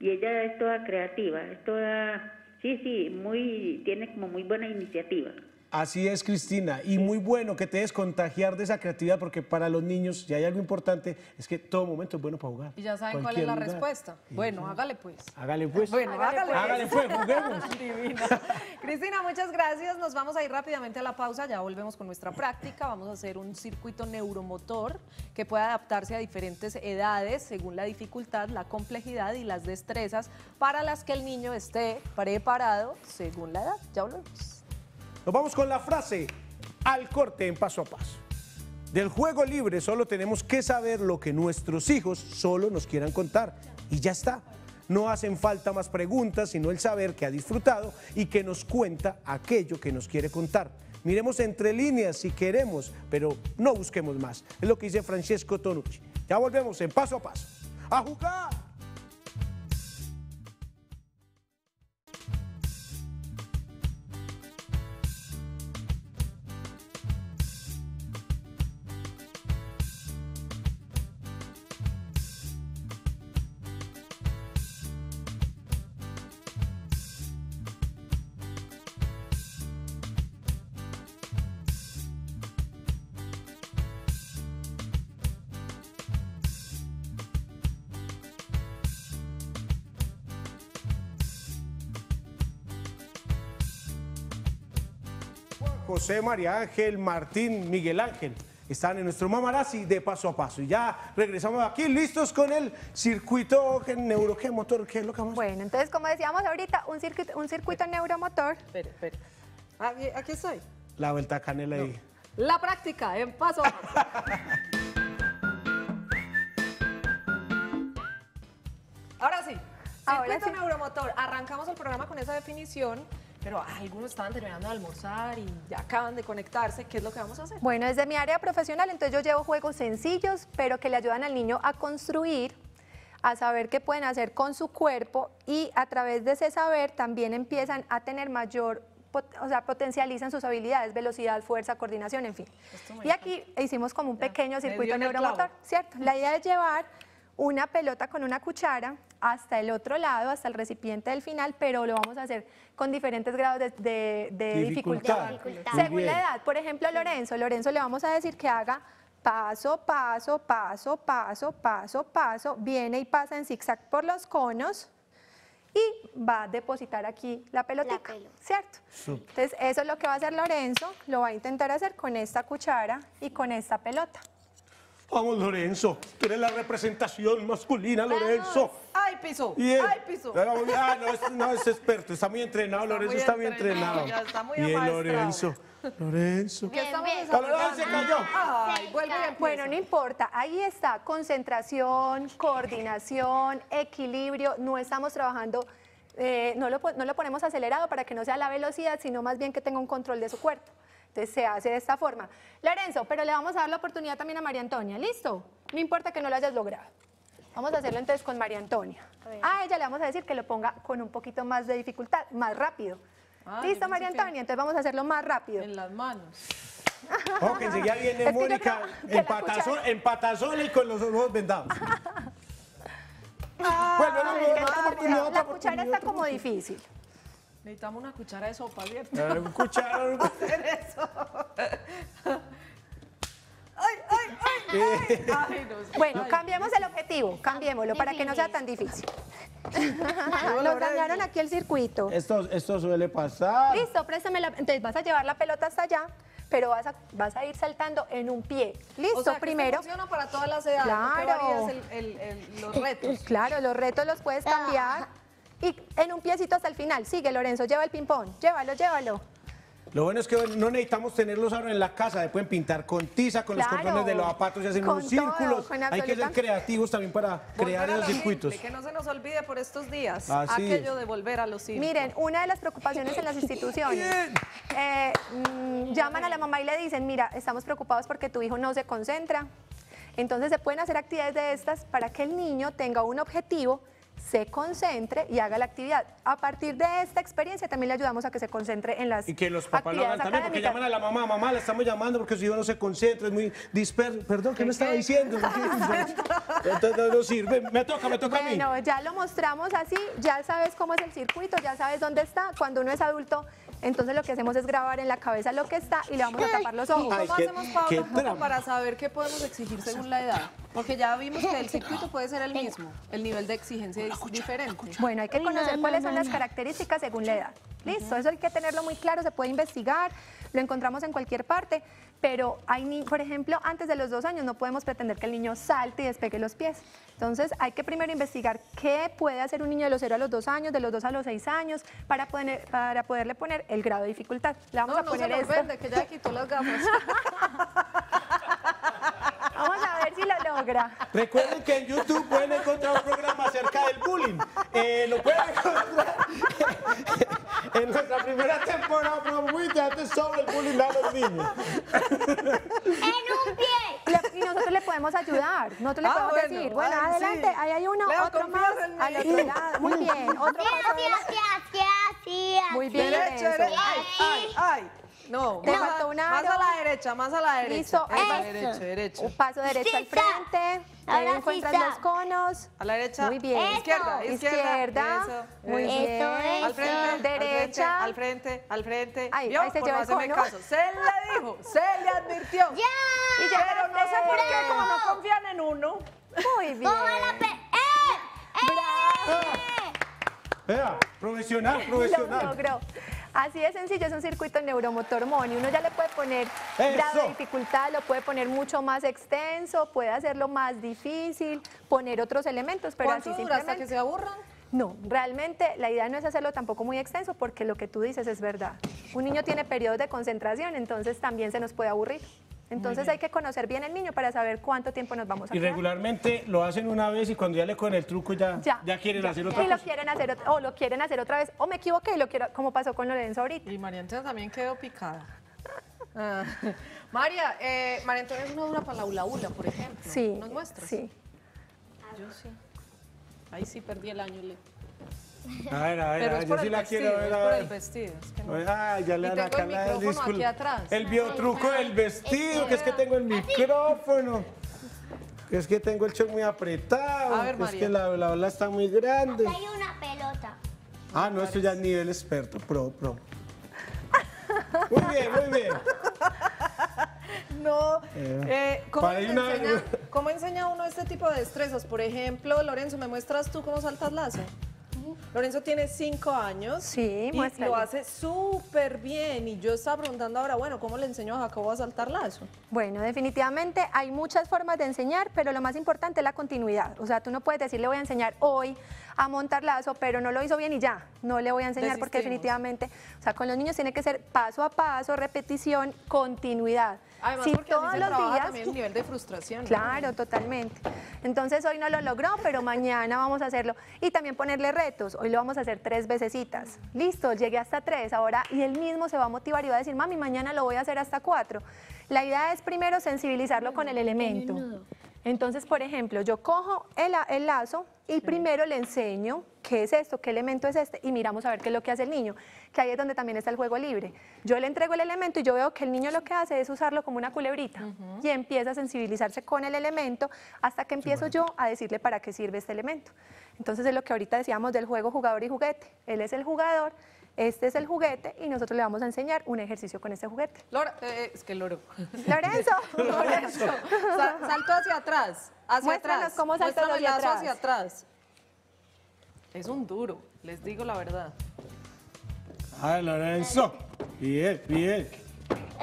Y ella es toda creativa, es toda, sí, sí, muy, tiene como muy buena iniciativa. Así es, Cristina. Y muy bueno que te des contagiar de esa creatividad, porque para los niños, si hay algo importante, es que todo momento es bueno para jugar. Y ya saben cuál es la lugar. respuesta. Bueno, hágale pues. Hágale pues. Bueno, hágale, Hágale pues, juguemos. Divina. Cristina, muchas gracias. Nos vamos a ir rápidamente a la pausa. Ya volvemos con nuestra práctica. Vamos a hacer un circuito neuromotor que puede adaptarse a diferentes edades según la dificultad, la complejidad y las destrezas para las que el niño esté preparado según la edad. Ya volvemos. Nos vamos con la frase al corte en paso a paso. Del juego libre solo tenemos que saber lo que nuestros hijos solo nos quieran contar. Y ya está. No hacen falta más preguntas, sino el saber que ha disfrutado y que nos cuenta aquello que nos quiere contar. Miremos entre líneas si queremos, pero no busquemos más. Es lo que dice Francesco Tonucci. Ya volvemos en paso a paso. ¡A jugar! José María Ángel, Martín, Miguel Ángel. están en nuestro mamarazzi de paso a paso. Y ya regresamos aquí listos con el circuito ¿qué, neuro, ¿qué motor? ¿Qué es lo que vamos Bueno, entonces, como decíamos ahorita, un circuito, un circuito neuromotor. Espere, espere. Aquí, aquí estoy. La vuelta a canela ahí. La práctica en paso a paso. Ahora sí, Ahora circuito sí. neuromotor. Arrancamos el programa con esa definición, pero algunos estaban terminando de almorzar y ya acaban de conectarse. ¿Qué es lo que vamos a hacer? Bueno, desde mi área profesional, entonces yo llevo juegos sencillos, pero que le ayudan al niño a construir, a saber qué pueden hacer con su cuerpo y a través de ese saber también empiezan a tener mayor, o sea, potencializan sus habilidades, velocidad, fuerza, coordinación, en fin. Y aquí hicimos como un pequeño dio circuito neuromotor. ¿cierto? La idea es llevar una pelota con una cuchara hasta el otro lado, hasta el recipiente del final, pero lo vamos a hacer con diferentes grados de, de- de Dificultad. Según la edad, por ejemplo, Lorenzo, Lorenzo le vamos a decir que haga paso, paso, paso, paso, paso, paso, viene y pasa en zigzag por los conos y va a depositar aquí la pelotita, pelota. ¿cierto? Entonces, eso es lo que va a hacer Lorenzo, lo va a intentar hacer con esta cuchara y con esta pelota. Vamos, Lorenzo. Tú eres la representación masculina, Lorenzo. ¡Ay, piso! Bien. ¡Ay, piso! Ah, no, es, no, es experto, está muy entrenado, Lorenzo muy está muy entrenado, está muy Bien. Lorenzo. Lorenzo. ¿Qué estamos bien. ¡Se cayó! ¡Ay, vuelve y empieza. Bueno, no importa, ahí está concentración, coordinación, equilibrio, no estamos trabajando, eh, no, lo, no lo ponemos acelerado para que no sea la velocidad, sino más bien que tenga un control de su cuerpo. Entonces se hace de esta forma. Lorenzo, pero le vamos a dar la oportunidad también a María Antonia, ¿listo? No importa que no lo hayas logrado. Vamos a hacerlo entonces con María Antonia. A ella le vamos a decir que lo ponga con un poquito más de dificultad, más rápido. Ah, ¿Listo, María Antonia? Entonces vamos a hacerlo más rápido. En las manos. Ojo, que enseguida viene Mónica en la patazón, cuchara- en patazón y con los ojos vendados. Bueno, otra rabia. oportunidad, otra La cuchara está como difícil. Necesitamos una cuchara de sopa, ¿cierto? Un cuchara, un- ¡Ay, ay, ay! ay. Ay, no sé. Bueno, Ay, cambiemos el objetivo, cambiémoslo para que no sea tan difícil. Nos dañaron aquí el circuito. Esto, esto suele pasar. Listo, préstame la. Entonces vas a llevar la pelota hasta allá, pero vas a, vas a ir saltando en un pie. Listo, O sea, primero. funciona para todas las edades. ¿no? ¿Qué Claro. el- el- el- los retos? Claro, los retos los puedes cambiar. Y en un piecito hasta el final. Sigue, Lorenzo, lleva el ping-pong. Llévalo, llévalo. Lo bueno es que no necesitamos tenerlos ahora en la casa, se pueden pintar con tiza, con los cordones de los zapatos y hacen unos círculos. todo, Hay que ser creativos también para crear Volver a esos lo circuitos. que no se nos olvide por estos días Así aquello es. de volver a los simple. Miren, una de las preocupaciones en las instituciones, eh, mm, llaman a la mamá y le dicen, mira, estamos preocupados porque tu hijo no se concentra. Entonces se pueden hacer actividades de estas para que el niño tenga un objetivo, se concentre y haga la actividad. A partir de esta experiencia también le ayudamos a que se concentre en las Y que los papás lo hagan también, porque llaman a la mamá, mamá, la estamos llamando porque su hijo no se concentra, es muy disperso. Perdón, ¿qué me estaba diciendo? Entonces no, no sirve. Me toca, me toca a mí. Bueno, ya lo mostramos así, ya sabes cómo es el circuito, ya sabes dónde está. Cuando uno es adulto, entonces lo que hacemos es grabar en la cabeza lo que está y le vamos a tapar los ojos. Ay, ¿Cómo qué- hacemos, Paula, un poco para saber qué podemos exigir según la edad? Porque ya vimos que el circuito puede ser el mismo, el nivel de exigencia es diferente. Bueno, hay que conocer cuáles son las características según la edad. Listo, eso hay que tenerlo muy claro, se puede investigar, lo encontramos en cualquier parte, pero hay ni, por ejemplo, antes de los dos años no podemos pretender que el niño salte y despegue los pies. Entonces hay que primero investigar qué puede hacer un niño de los 0 a los 2 años, de los 2 a los 6 años, para, poner, para poderle poner el grado de dificultad. Le vamos No, a no se poner esto. vende, que ya quitó las gafas. Ver si lo logra. Recuerden que en YouTube pueden encontrar un programa acerca del bullying. Eh, lo pueden encontrar en nuestra primera temporada, programa muy interesante sobre el bullying a los niños. En un pie. Le- y nosotros le podemos ayudar. Nosotros le Ah, podemos bueno, decir, bueno, ay, adelante, sí. ahí hay uno, Leo, otro más, al otro lado. Muy bien, otro gracias. Muy bien, derecho. Ay, ay, ay. No, Te más, faltó a, un más aro. a la derecha, más a la derecha. Listo, Ahí va, eso. derecho, derecho. Un paso derecho al frente. Ahora Ahí encuentras sisa. los conos. A la derecha. Muy bien. Eso. Izquierda, izquierda. Izquierda. Eso, Muy eso. bien. Eso. Al frente, Derecha. Al frente, al frente. Ahí, ¿Vio? ahí se lleva no el cono. caso. Se le dijo, se le advirtió. Ya. Y Pero no sé por qué, como no confían en uno. Muy bien. Toma la pe- ¡Eh! ¡Eh! Vea, profesional, Lo profesional. logró. Así de sencillo, es un circuito neuromotor Moni. Uno ya le puede poner grado de Eso. dificultad, lo puede poner mucho más extenso, puede hacerlo más difícil, poner otros elementos, pero ¿Cuánto así dura hasta simplemente. que se aburran? No, realmente la idea no es hacerlo tampoco muy extenso porque lo que tú dices es verdad. Un niño tiene periodos de concentración, entonces también se nos puede aburrir. Entonces hay que conocer bien el niño para saber cuánto tiempo nos vamos a Y quedar. regularmente lo hacen una vez y cuando ya le cogen el truco ya, ya, Ya, quieren ya. hacer otra y lo cosa. quieren hacer o lo quieren hacer otra vez o me equivoqué y lo quiero como pasó con Lorenzo ahorita. Y María Antonia también quedó picada. Ah, María, eh, María Antonia es una dura para la hula hula, por ejemplo. Sí. ¿Nos muestras? Sí. Yo sí. Ahí sí perdí el año. Le- A ver, a ver, Pero a es ver, yo sí el la vestido, quiero ver, es a por el ver. vestido. es que no- Ah, ya le Y dan tengo acá el la micrófono aquí atrás. El biotruco del vestido, que es que tengo el micrófono. Que es que tengo el show muy apretado. A ver, que es que la, la ola está muy grande. Hay una pelota. Ah, no, esto ya es nivel experto, pro, pro. Muy bien, muy bien. No. Eh, Eh, ¿cómo, enseña, cómo enseña uno este tipo de destrezas? Por ejemplo, Lorenzo, ¿me muestras tú cómo saltas lazo? Lorenzo tiene cinco años. Sí, y muéstrale. lo hace súper bien. Y yo estaba preguntando ahora, bueno, ¿cómo le enseño a Jacobo a saltar lazo? Bueno, definitivamente hay muchas formas de enseñar, pero lo más importante es la continuidad. O sea, tú no puedes decir, le voy a enseñar hoy a montar lazo, pero no lo hizo bien y ya, no le voy a enseñar porque definitivamente, o sea, con los niños tiene que ser paso a paso, repetición, continuidad. Además, si porque así todos se los días, también el nivel de frustración. ¿no? Claro, totalmente. Entonces hoy no lo logró, pero mañana vamos a hacerlo. Y también ponerle retos. Hoy lo vamos a hacer tres vecesitas. Listo, llegué hasta tres ahora y él mismo se va a motivar y va a decir, mami, mañana lo voy a hacer hasta cuatro. La idea es primero sensibilizarlo con el elemento. Entonces, por ejemplo, yo cojo el, la- el lazo y primero le enseño qué es esto, qué elemento es este, y miramos a ver qué es lo que hace el niño, que ahí es donde también está el juego libre. Yo le entrego el elemento y yo veo que el niño lo que hace es usarlo como una culebrita y empieza a sensibilizarse con el elemento hasta que empiezo yo a decirle para qué sirve este elemento. Entonces es lo que ahorita decíamos del juego jugador y juguete. Él es el jugador, este es el juguete y nosotros le vamos a enseñar un ejercicio con este juguete. Lora, eh, es que loro. Lorenzo, Lorenzo, sa- salto hacia atrás, hacia Muéstranos atrás. cómo el hacia atrás. hacia atrás. Es un duro, les digo la verdad. Ay, Lorenzo. Bien, bien.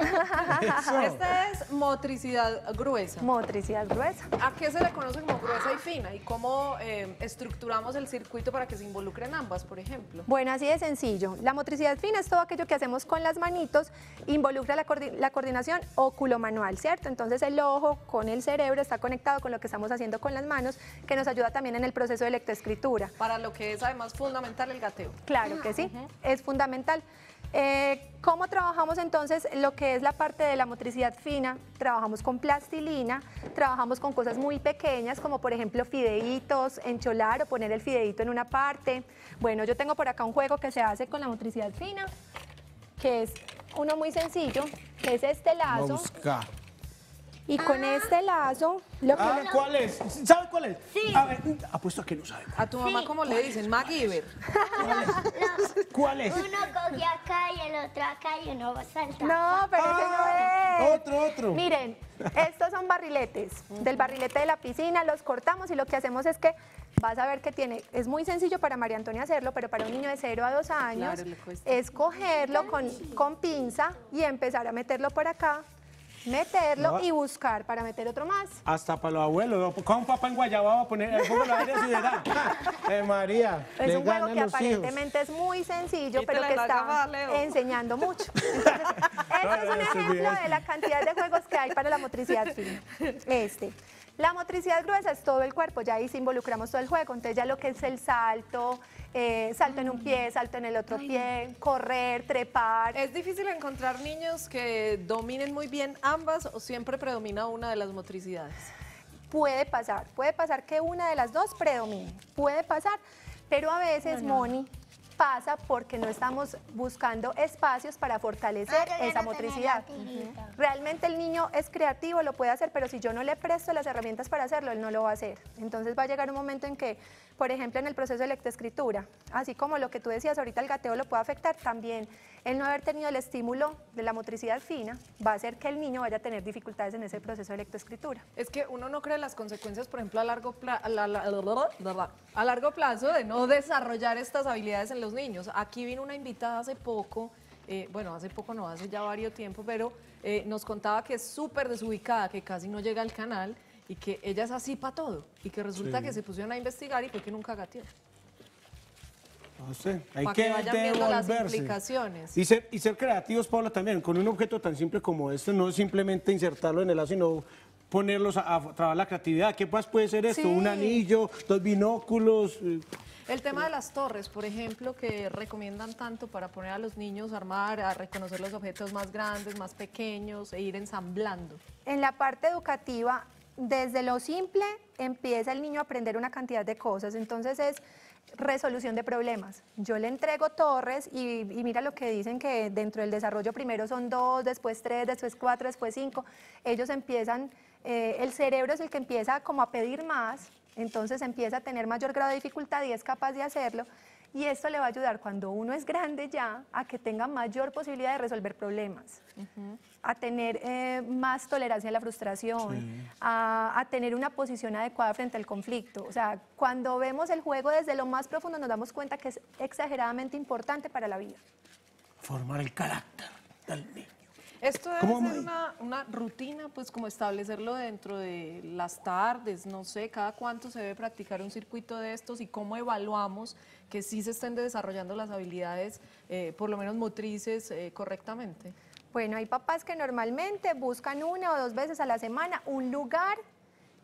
Eso. Esta es motricidad gruesa. motricidad gruesa. ¿A qué se le conoce como gruesa y fina? ¿Y cómo eh, estructuramos el circuito para que se involucren ambas, por ejemplo? Bueno, así de sencillo. La motricidad fina es todo aquello que hacemos con las manitos, involucra la, coordi- la coordinación óculo-manual, ¿cierto? Entonces el ojo con el cerebro está conectado con lo que estamos haciendo con las manos, que nos ayuda también en el proceso de lectoescritura. Para lo que es además fundamental el gateo. Claro que sí, es fundamental. Eh, ¿Cómo trabajamos entonces lo que es la parte de la motricidad fina? Trabajamos con plastilina, trabajamos con cosas muy pequeñas, como por ejemplo fideitos, encholar o poner el fideito en una parte. Bueno, yo tengo por acá un juego que se hace con la motricidad fina, que es uno muy sencillo, que es este lazo. Y con este lazo, lo que Ah, le- ¿cuál es? ¿Sabe cuál es? Sí. A ver, apuesto a que no sabe. A tu mamá, ¿cómo le dicen? MacGyver. ¿Cuál es? Uno coge acá y el otro acá y uno va a saltar. No, pero ese no es. Otro, otro. Miren, estos son barriletes. Del barrilete de la piscina los cortamos y lo que hacemos es que vas a ver que tiene, es muy sencillo para María Antonia hacerlo, pero para un niño de 0 a 2 años Claro, le cuesta. es cogerlo con, con pinza y empezar a meterlo por acá, meterlo No. y buscar para meter otro más. Hasta para los abuelos. ¿no? Con papá en Guayaba va a poner. póngalo ahí de. Eh, María. Es un juego que hijos. aparentemente es muy sencillo, Quítale pero que está enseñando mucho. Entonces, No, es un ejemplo de la cantidad de juegos que hay para la motricidad fina. Este. La motricidad gruesa es todo el cuerpo, ya ahí sí involucramos todo el juego. Entonces ya lo que es el salto, eh, salto en un pie, salto en el otro pie, correr, trepar. ¿Es difícil encontrar niños que dominen muy bien ambas o siempre predomina una de las motricidades? Puede pasar, puede pasar que una de las dos predomine, puede pasar, pero a veces, Moni, pasa porque no estamos buscando espacios para fortalecer esa motricidad. Realmente el niño es creativo, lo puede hacer, pero si yo no le presto las herramientas para hacerlo, él no lo va a hacer. Entonces va a llegar un momento en que, por ejemplo, en el proceso de lectoescritura, así como lo que tú decías ahorita, el gateo lo puede afectar, también el no haber tenido el estímulo de la motricidad fina va a hacer que el niño vaya a tener dificultades en ese proceso de lectoescritura. Es que uno no cree las consecuencias, por ejemplo, a largo, pla- a la- la- a largo plazo de no desarrollar estas habilidades en los niños. Aquí vino una invitada hace poco eh, bueno, hace poco no, hace ya varios tiempo, pero eh, nos contaba que es súper desubicada, que casi no llega al canal y que ella es así para todo. Y que resulta Sí. que se pusieron a investigar y fue que nunca gateó. No sé, hay que, que vayan viendo las implicaciones. Y ser, y ser creativos, Paula, también, con un objeto tan simple como este, no simplemente insertarlo en el lado, sino ponerlos a, a trabajar la creatividad. ¿Qué más puede ser esto? Sí. Un anillo, dos binóculos. eh, El tema de las torres, por ejemplo, que recomiendan tanto para poner a los niños a armar, a reconocer los objetos más grandes, más pequeños e ir ensamblando. En la parte educativa, desde lo simple empieza el niño a aprender una cantidad de cosas. Entonces es resolución de problemas. Yo le entrego torres y, y mira lo que dicen que dentro del desarrollo primero son dos, después tres, después cuatro, después cinco. Ellos empiezan, eh, el cerebro es el que empieza como a pedir más, entonces empieza a tener mayor grado de dificultad y es capaz de hacerlo. Y esto le va a ayudar cuando uno es grande ya a que tenga mayor posibilidad de resolver problemas a tener eh, más tolerancia a la frustración, a, a tener una posición adecuada frente al conflicto. O sea, cuando vemos el juego desde lo más profundo nos damos cuenta que es exageradamente importante para la vida. formar el carácter del niño. Esto debe ¿Cómo ser una, una rutina, pues como establecerlo dentro de las tardes, no sé, cada cuánto se debe practicar un circuito de estos y cómo evaluamos que sí se estén desarrollando las habilidades, eh, por lo menos motrices, eh, correctamente. Bueno, hay papás que normalmente buscan una o dos veces a la semana un lugar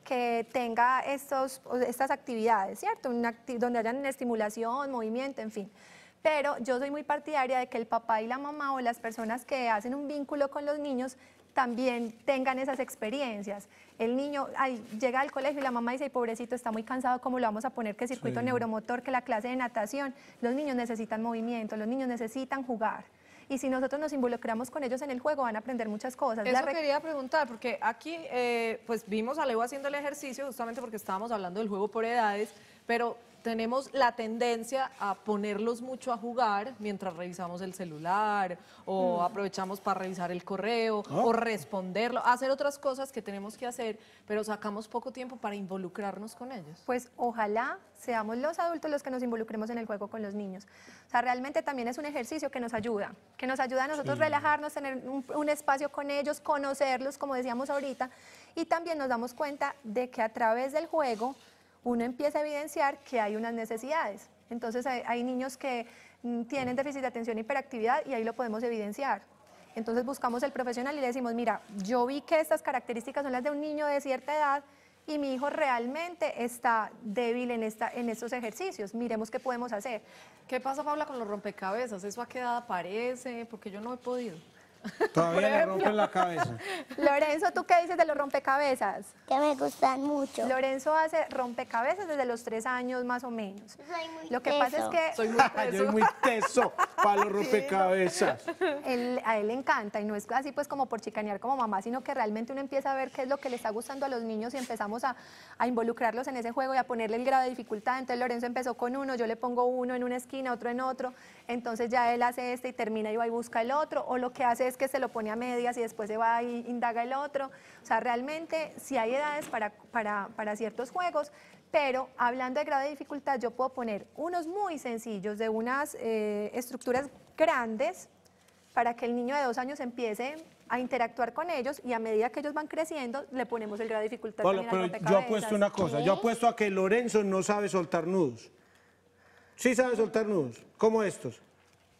que tenga estos, estas actividades, ¿cierto? Una acti- donde hayan estimulación, movimiento, en fin. Pero yo soy muy partidaria de que el papá y la mamá o las personas que hacen un vínculo con los niños también tengan esas experiencias. El niño ay, llega al colegio y la mamá dice, "Ay, pobrecito, está muy cansado, ¿cómo lo vamos a poner? ¿Qué circuito Sí. neuromotor? ¿Que la clase de natación? Los niños necesitan movimiento, los niños necesitan jugar. Y si nosotros nos involucramos con ellos en el juego, van a aprender muchas cosas. Eso re- quería preguntar, porque aquí eh, pues vimos a Leo haciendo el ejercicio justamente porque estábamos hablando del juego por edades, pero tenemos la tendencia a ponerlos mucho a jugar mientras revisamos el celular o aprovechamos para revisar el correo o responderlo, hacer otras cosas que tenemos que hacer, pero sacamos poco tiempo para involucrarnos con ellos. Pues ojalá seamos los adultos los que nos involucremos en el juego con los niños. O sea, realmente también es un ejercicio que nos ayuda, que nos ayuda a nosotros relajarnos, tener un, un espacio con ellos, conocerlos, como decíamos ahorita, y también nos damos cuenta de que a través del juego uno empieza a evidenciar que hay unas necesidades. Entonces hay, niños que mm, tienen déficit de atención e hiperactividad y ahí lo podemos evidenciar. Entonces buscamos el profesional y le decimos, mira, yo vi que estas características son las de un niño de cierta edad y mi hijo realmente está débil en, esta, en estos ejercicios. Miremos qué podemos hacer. ¿Qué pasa, Paula, con los rompecabezas? ¿Eso a qué edad aparece? Porque yo no he podido. Todavía le rompen la cabeza. Lorenzo, ¿tú qué dices de los rompecabezas? que me gustan mucho. Lorenzo hace rompecabezas desde los tres años más o menos. Soy muy Lo que pasa es teso. que Soy muy Yo soy teso. muy teso para los rompecabezas. él- a él le encanta y no es así pues como por chicanear como mamá, sino que realmente uno empieza a ver qué es lo que le está gustando a los niños y empezamos a, a involucrarlos en ese juego y a ponerle el grado de dificultad. Entonces Lorenzo empezó con uno, yo le pongo uno en una esquina, otro en otro, entonces ya él hace este y termina y va y busca el otro, o lo que hace es que se lo pone a medias y después se va y indaga el otro. O sea, realmente sí hay edades para, para, para ciertos juegos, pero hablando de grado de dificultad, yo puedo poner unos muy sencillos de unas eh, estructuras grandes para que el niño de dos años empiece a interactuar con ellos y a medida que ellos van creciendo, le ponemos el grado de dificultad al pero yo apuesto una cosa, yo apuesto a que Lorenzo no sabe soltar nudos. Sí sabe soltar nudos, como estos.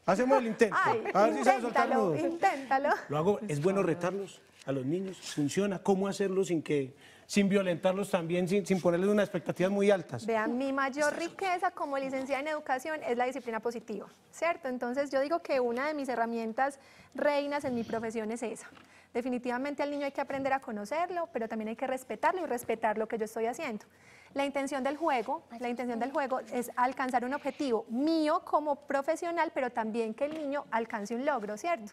Hacemos el intento. Ay, a ver si sabe soltar inténtalo, nudos. inténtalo. Lo hago, es bueno retarlos a los niños, funciona, cómo hacerlo sin que, sin violentarlos también, sin, sin ponerles unas expectativas muy altas. Vean, mi mayor riqueza como licenciada en educación es la disciplina positiva, ¿cierto? Entonces yo digo que una de mis herramientas reinas en mi profesión es esa. Definitivamente al niño hay que aprender a conocerlo, pero también hay que respetarlo y respetar lo que yo estoy haciendo. La intención del juego, la intención del juego es alcanzar un objetivo mío como profesional, pero también que el niño alcance un logro, ¿cierto?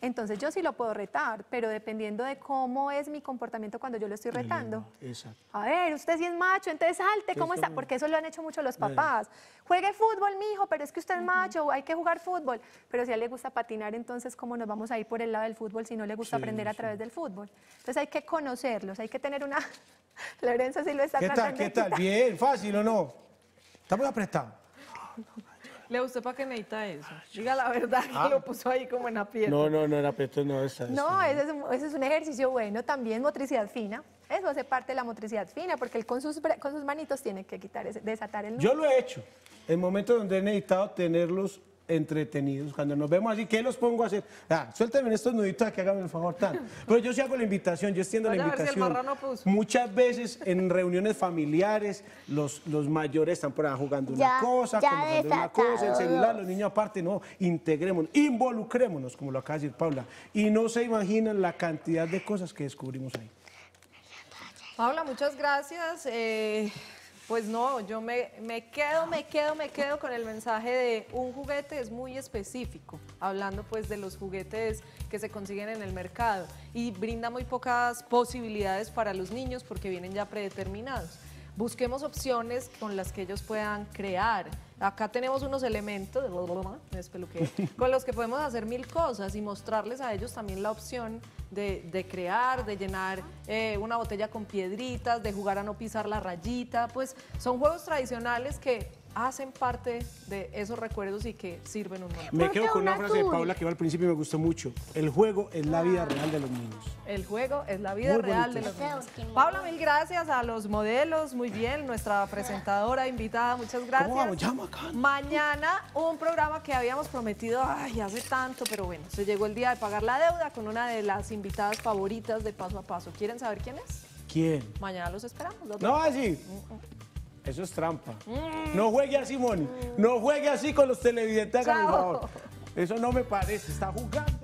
Entonces yo sí lo puedo retar, pero dependiendo de cómo es mi comportamiento cuando yo lo estoy retando. Exacto. A ver, usted sí es macho, entonces salte, ¿cómo está? Porque eso lo han hecho mucho los papás. Juegue fútbol, mi hijo, pero es que usted es macho, hay que jugar fútbol. Pero si a él le gusta patinar, entonces ¿cómo nos vamos a ir por el lado del fútbol si no le gusta Sí, aprender a sí. través del fútbol? Entonces hay que conocerlos, hay que tener una... Lorenzo sí lo está ¿Qué tal? tratando ¿Qué tal? Bien, fácil o no. Está muy apretado. Leo, ¿usted para qué necesita eso? Diga la verdad que lo puso ahí como en aprieto. No, no, no era peto, no, esa. No, ese es, un, ese es un ejercicio bueno, también motricidad fina. Eso hace parte de la motricidad fina, porque él con sus, con sus manitos tiene que quitar ese- desatar el nudo. Yo lo he hecho. En momentos donde he necesitado tenerlos entretenidos. Cuando nos vemos así, ¿qué los pongo a hacer? Ah, suéltenme estos nuditos aquí, háganme el favor. Tan. Pero yo sí hago la invitación, yo extiendo Vaya la a ver si el invitación. marrano puso. Muchas veces en reuniones familiares, los, los mayores están por ahí jugando una Ya- cosa, ya conversando una cosa, el celular, los niños aparte, no, integrémonos, involucrémonos, como lo acaba de decir Paula. Y no se imaginan la cantidad de cosas que descubrimos ahí. Paula, muchas gracias. Eh, pues no, yo me, me quedo, me quedo, me quedo con el mensaje de un juguete es muy específico, hablando pues de los juguetes que se consiguen en el mercado y brinda muy pocas posibilidades para los niños porque vienen ya predeterminados. Busquemos opciones con las que ellos puedan crear. Acá tenemos unos elementos, con los que podemos hacer mil cosas y mostrarles a ellos también la opción de, de crear, de llenar eh, una botella con piedritas, de jugar a no pisar la rayita. Pues son juegos tradicionales que hacen parte de esos recuerdos y que sirven un montón. Me ¿Por quedo con una un frase de? Paula que va al principio y me gustó mucho. El juego es la vida real de los niños. El juego es la vida Muy real bonito. de los niños. Paula, mil gracias a los modelos, muy bien, nuestra presentadora invitada, muchas gracias. vamos? Mañana un programa que habíamos prometido ay, hace tanto, pero bueno, se llegó el día de pagar la deuda con una de las invitadas favoritas de Paso a Paso. ¿Quieren saber quién es? ¿Quién? Mañana los esperamos. los No, así. Eso es trampa. No juegue así, Moni. No juegue así con los televidentes, favor. Eso no me parece. Está jugando.